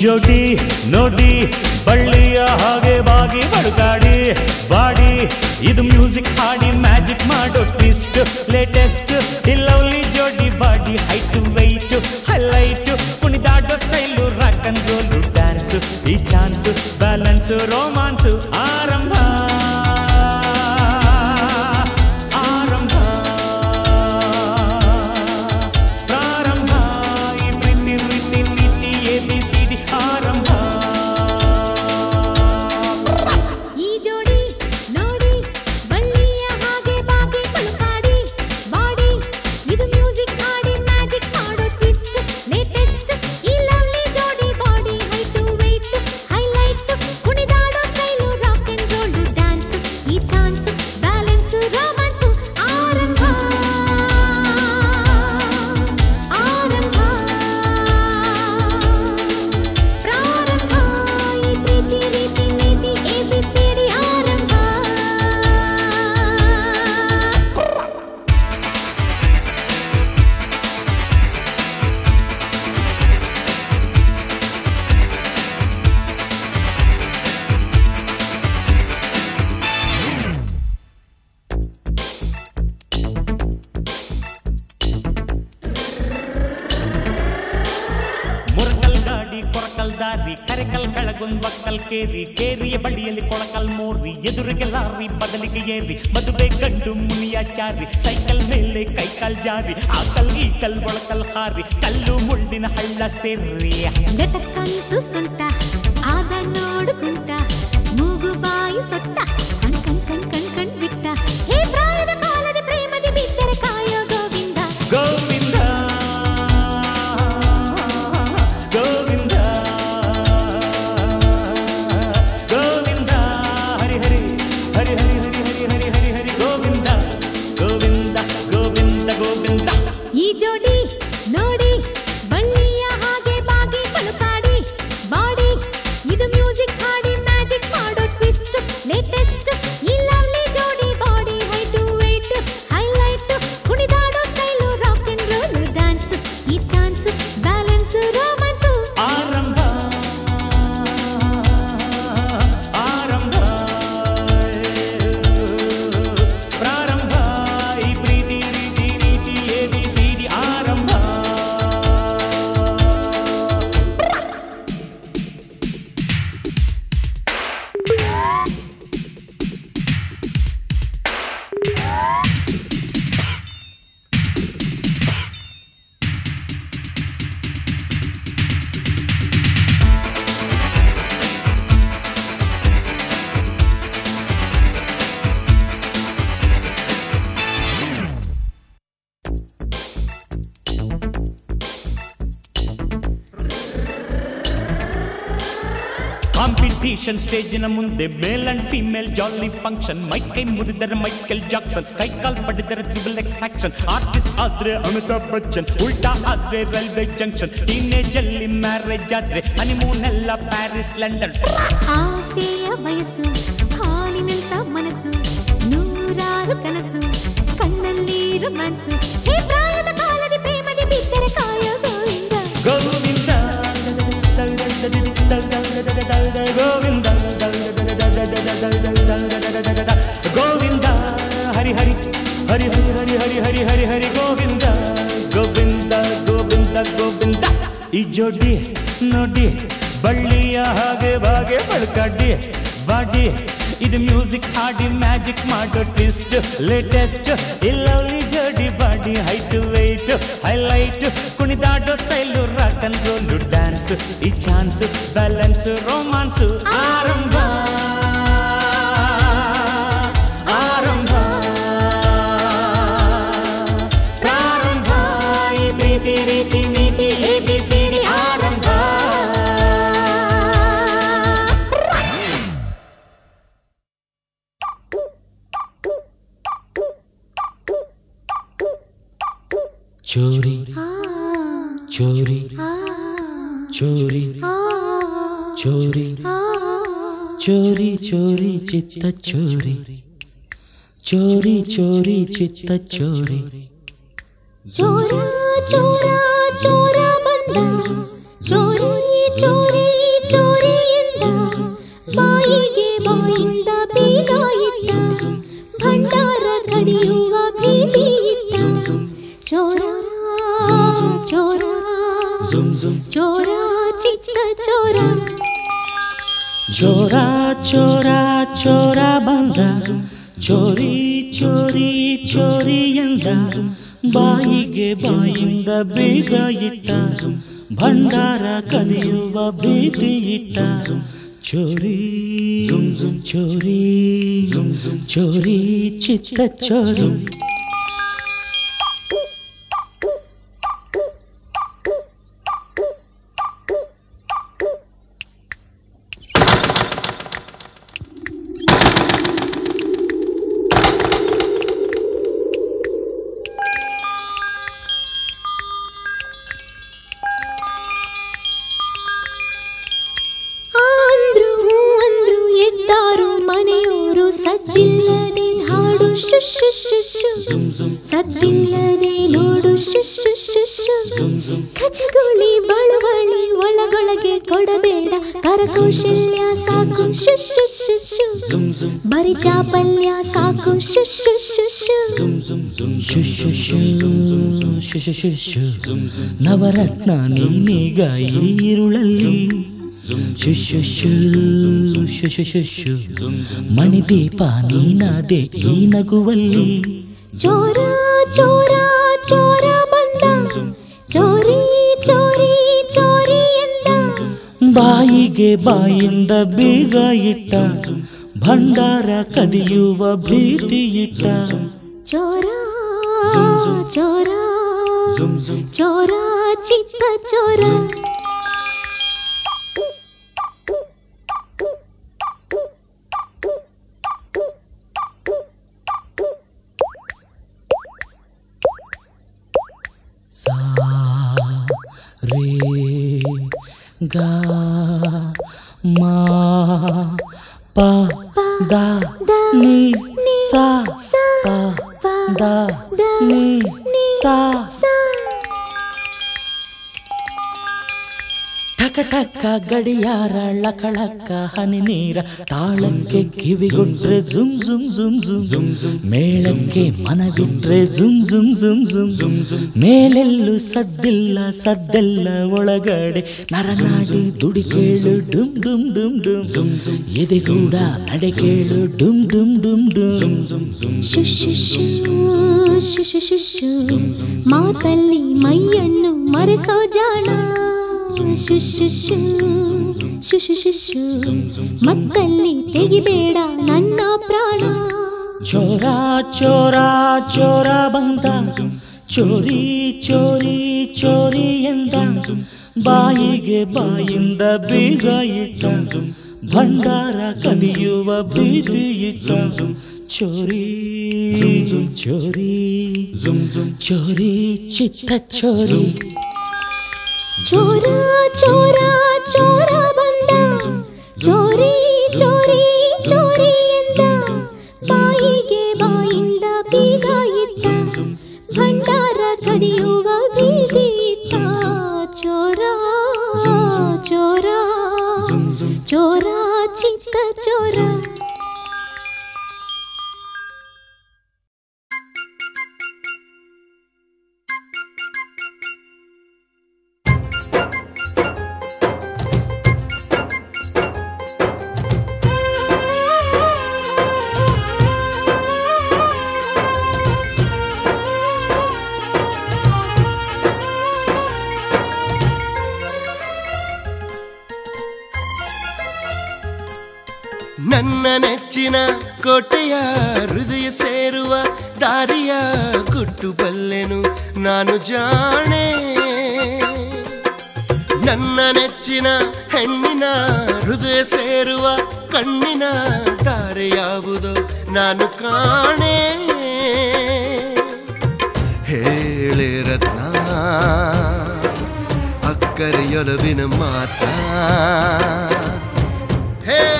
ಜೋಡಿ ನೋಡಿ ಬಳ್ಳಿಯ ಹಾಗೆ ಬಾಗಿ ಬಡುಗಾಡಿ ಬಾಡಿ ಇದು ಮ್ಯೂಸಿಕ್ ಹಾಡಿ ಮ್ಯಾಜಿಕ್ ಮಾಡೋ ಟ್ವಿಸ್ಟ್ ಲೇಟೆಸ್ಟ್ ಕಾಂಪಿಟಿಷನ್ ಸ್ಟೇಜಿನ ಮುಂದೆ male and female jolly function ಮೈ ಕೈ ಮುರಿದರೆ ಮೈಕೆಲ್ ಜಾಕ್ಸನ್ ಕೈ ಕಾಲ್ ಪಡೆದರೆ ತ್ರಿಬಲ್ ಎಕ್ಸ್ ಆಕ್ಷನ್ ಆರ್ಟಿಸ್ಟ್ ಆದ್ರೆ ಅಮಿತಾಬ್ ಬಚ್ಚನ್ ಉಲ್ಟಾ ಆದ್ರೆ ರೈಲ್ವೆ ಜಂಕ್ಷನ್ ಟೀನೇಜ್ ಅಲ್ಲಿ ಮ್ಯಾರೇಜ್ ಆದ್ರೆ ಹನಿಮೂನ್ ಎಲ್ಲ ಪ್ಯಾರಿಸ್ ಲಂಡನ್ ಆಸೆಯ ವಯಸ್ಸು ಜೋಡಿ, ನೋಡಿ, ಬಳ್ಳಿಯ ಹಾಗೆ ಬಾಗೆ ಬಳ್ಕಡ್ಡಿ, ಬಾಡಿ, ಇದು ಮ್ಯೂಸಿಕ್ ಹಾಡಿ, ಮ್ಯಾಜಿಕ್ ಮಾಡೋ ಟ್ವಿಸ್ಟ್ ಲೇಟೆಸ್ಟ್ ಇಲ್ಲವಳಿ ಜೋಡಿ ಬಾಡಿ height weight highlight ಕುಣಿದಾಡೋ style rock and roll dance ಈ ಚಾನ್ಸ್ ಬ್ಯಾಲೆನ್ಸ್ ರೋಮಾನ್ಸ್ चित्त चोरी चोरा चोरा चोरा बंदा चोरी चोरी चोरी ಎಂದ ಬಾಯಿಗೆ ಬಾಯಿಂದ ಬೀಗ ಇದ್ದ ಭಂಡಾರ ಕಡಿಯುವ ಭೀತಿ ಇದ್ದ ಚೋರ ಚೋರ ಚೋರ ಚಿಕ್ಕ ಚೋರ ಚೋರ ಚೋರ ಚೋರ ಬಂದ ಚೋರಿ चोरी चोरी चित चोरी ಬರಿ ಚಾಪಲ್ಯ ಸಾಕು ಶುಶು ಶುಶು ನವರತ್ನ ನಿನ್ನಿಗ ಈರುಳಲ್ಲಿ ಶುಶು ಮಣಿದೀಪ ನೀನಾದೆ ಈ ನಗುವಲ್ಲಿ ಚೋರ ಚೋರ ಚೋರ ಬಂದ ಚೋರಿ ಚೋರಿ ಚೋರಿ ಎಂದ ಬಾಯಿಗೆ ಬಾಯಿಂದ ಬೀಗ ಇಟ್ಟ ಭಂಡಾರ ಕದಿಯುವ ಭೀತಿಯಿಟ್ಟ ಚೋರ ಚೋರ ಚೋರ ಚಿಕ್ಕ ಚೋರ సా రే గా మా pa da ni sa pa da ni sa. ಟಕ ಟಕ ಗಡಿಯಾರ ಲಕಳಕ್ಕ ಹನಿ ನೀರ ತಾಳಕ್ಕೆ ಕಿವಿಗೊಟ್ರೆ ಜುಮ್ ಜುಮ್ ಜುಮ್ ಜುಮ್ ಜುಮ್ ಜುಮ್ ಮೇಳಕ್ಕೆ ಮನವಿಟ್ರೆ ಜುಮ್ ಜುಮ್ ಜುಮ್ ಜುಮ್ ಜುಮ್ ಜುಮ್ ಮೇಲೆಲ್ಲೂ ಸದ್ದಿಲ್ಲ ಸದ್ದೆಲ್ಲ ಒಳಗಡೆ ನರನಾಡಿ ದುಡಿ ಕೇಳು ಡುಮ್ ಡುಮ್ ಡುಮ್ ಡುಮ್ ಝುಂ ಡುಮ್ ಎದೆಗೂಡ ನಡೆ ಕೇಳು ಡುಮ್ ಡುಮ್ ಡುಮ್ ಡುಮ್ ಡುಮ್ ಡುಮ್ ಶು ಶು ಶು ಶು ಶು ಶು ಶು ಮಾತಲ್ಲಿ ಮೈಯನ್ನು ಮರೆಸೋ ಜಾಣ ಶು ಶು ಶು ಶು ಶು ಶು ಶು ಮತ್ತಲ್ಲಿ ತೆಗಿಬೇಡ ನನ್ನ ಪ್ರಾಣ. ಚೋರ ಚೋರ ಚೋರ ಬಂದ. ಚೋರಿ ಚೋರಿ ಚೋರಿ ಎಂದ. ಬಾಯಿಗೆ ಬಾಯಿಂದ ಬೀಗ ಇಟ್ಟು. ಭಂಡಾರ ಕಲಿಯುವ ಬೀದಿ ಇಟ್ಟು. ಚೋರಿ ಚೋರಿ. ಚೋರಿ ಚಿತ್ತ ಚೋರಿ. ಚೋರ ಚೋರ ಚೋರ ಬಂದ ಚೋರಿ ಚೋರಿ ಚೋರಿ ಎಂದ ಬಾಯಿಗೆ ಬಾಯಿಂದ ಬೀಗ ಇಟ್ಟ ಭಂಡಾರ ಕದಿಯುವ ಬೀದಿ ಇಟ್ಟ ಚೋರ ಚೋರ ಚೋರ ಚಿಕ್ಕ ಚೋರ ನೆಚ್ಚಿನ ಕೋಟೆಯ ಹೃದಯ ಸೇರುವ ದಾರಿಯ ಗುಟ್ಟು ಬಲ್ಲೆನು ನಾನು ಜಾಣೆ. ನನ್ನ ನೆಚ್ಚಿನ ಹೆಣ್ಣಿನ ಹೃದಯ ಸೇರುವ ಕಣ್ಣಿನ ತಾರೆ ಯಾವುದೋ ನಾನು ಕಾಣೆ. ಹೇಳಿ ರತ್ನ, ಅಕ್ಕರೆಯೊಲವಿನ ಮಾತಾ. ಹೇಳೆ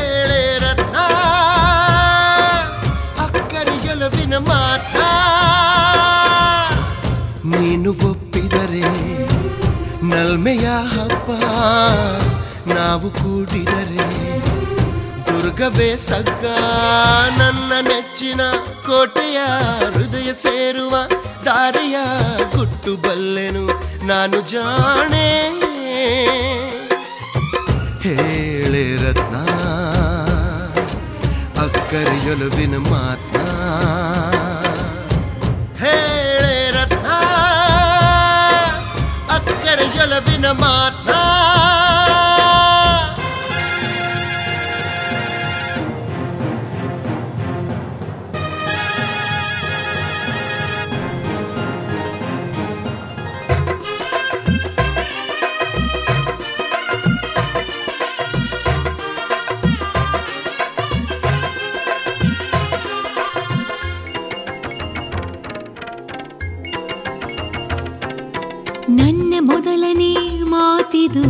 ನಲ್ಮೆಯ ಹಬ್ಬ ನಾವು ಕೂಡಿದರೆ ದುರ್ಗವೇ ಸಗ್ಗ, ನನ್ನ ನೆಚ್ಚಿನ ಕೋಟೆಯ ಹೃದಯ ಸೇರುವ ದಾರಿಯ ಗುಟ್ಟು ಬಲ್ಲೆನು ನಾನು ಜಾಣೆ. ಹೇಳೆ ರತ್ನ, ಅಕ್ಕರೆಯೊಲವಿನ ಮಾತ್ನ ಅಕ್ಕರೆಯೊಲವಿನ ಮೊದಲನೇ ಮಾತಿದು.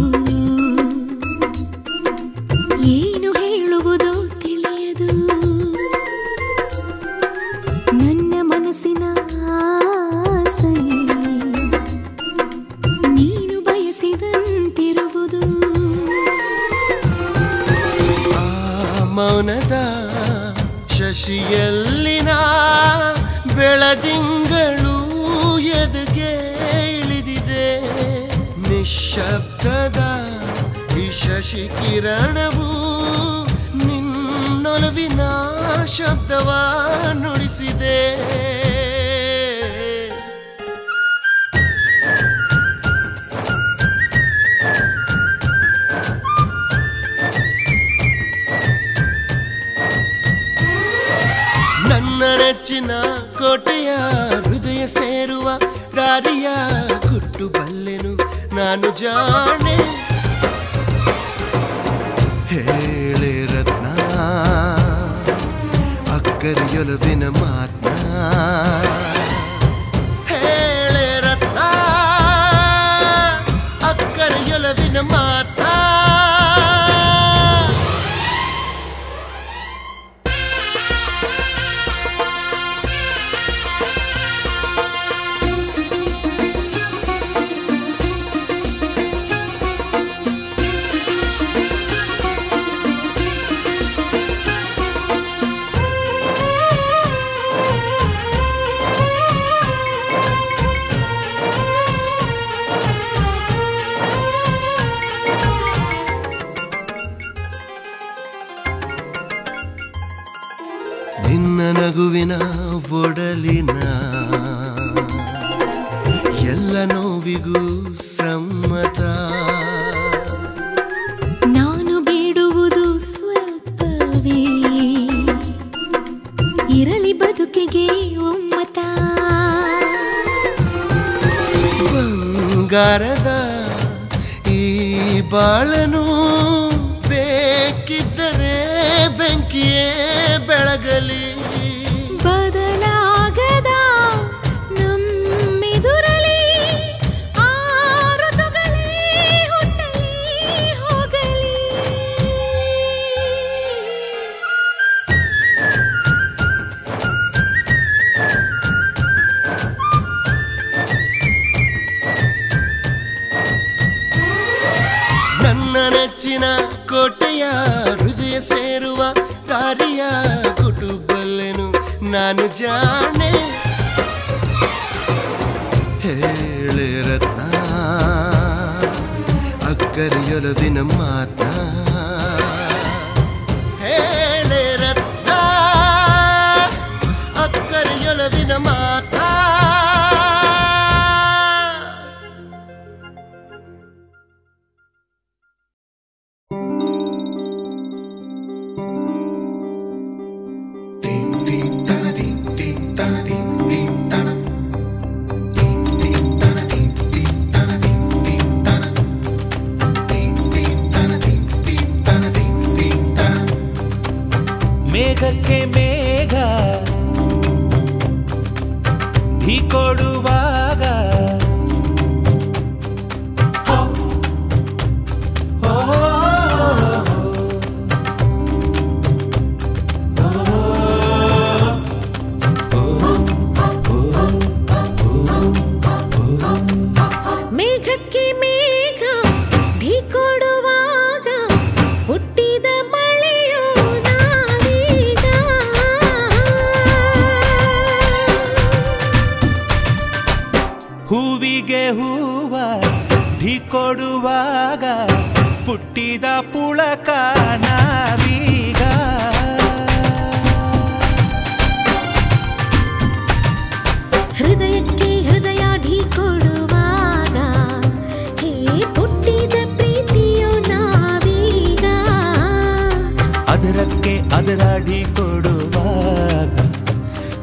ಅದರಕ್ಕೆ ಅದರಾಡಿ ಕೊಡುವಾಗ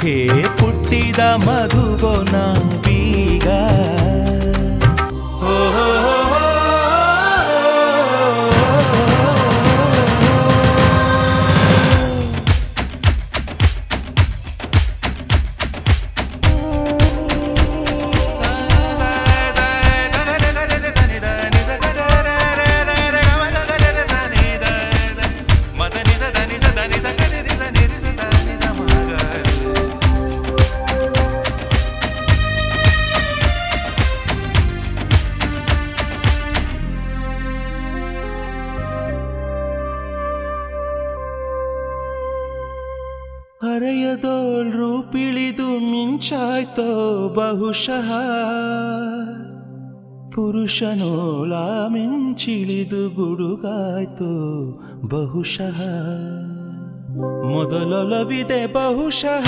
ಹೇ ಪುಟ್ಟಿದ ಮಗುವೋ ನಾ ಬೀಗ ಓಹೋ ಪುರುಷನೋಳಾಮಿಂಚಿಳಿದು ಗುಡುಗಾಯ್ತು ಬಹುಶಃ ಮೊದಲೊಲವಿದೆ ಬಹುಶಃ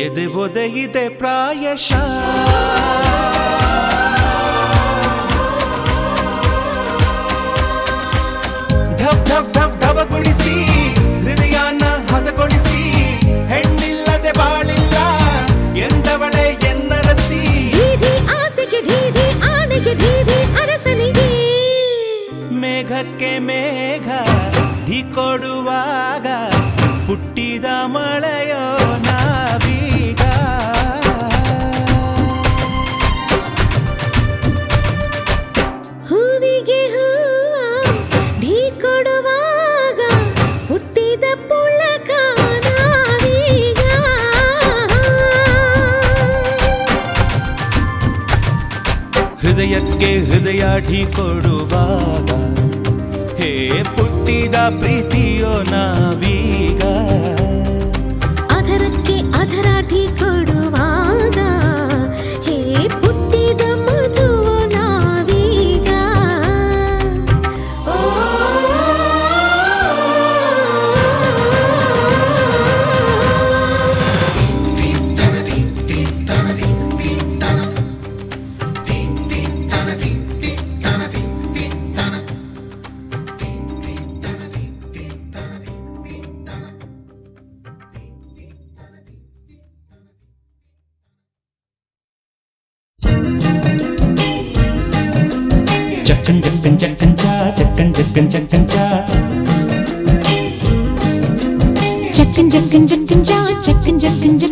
ಎದೆ ಒದೆಯಿದೆ ಪ್ರಾಯಶಃ ಕೊಡುವಾಗ ಹೇ ಪುಟ್ಟಿದ ಪ್ರೀತಿಯೋ ನಾವಿ Kunja, kunja,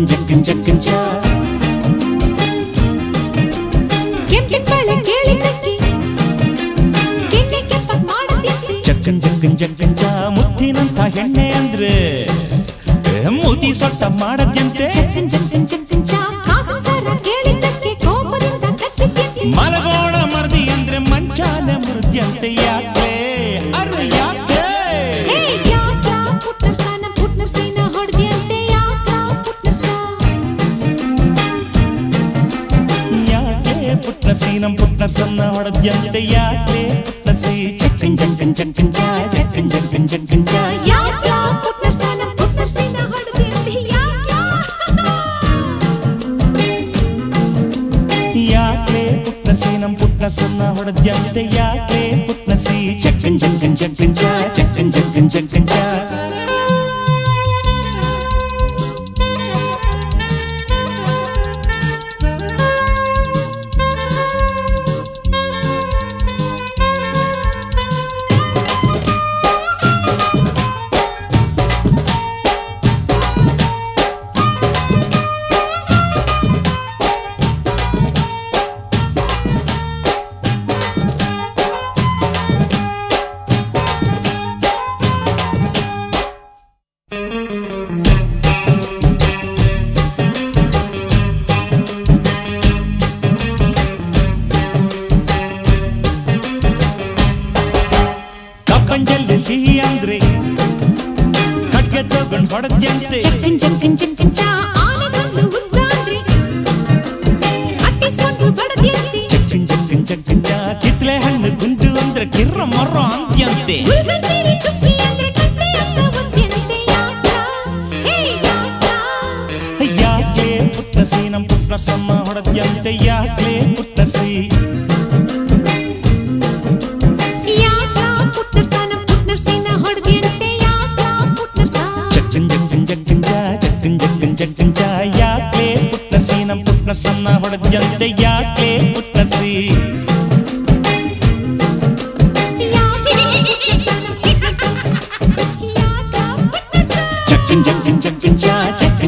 끈적끈적끈적.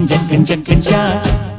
jumping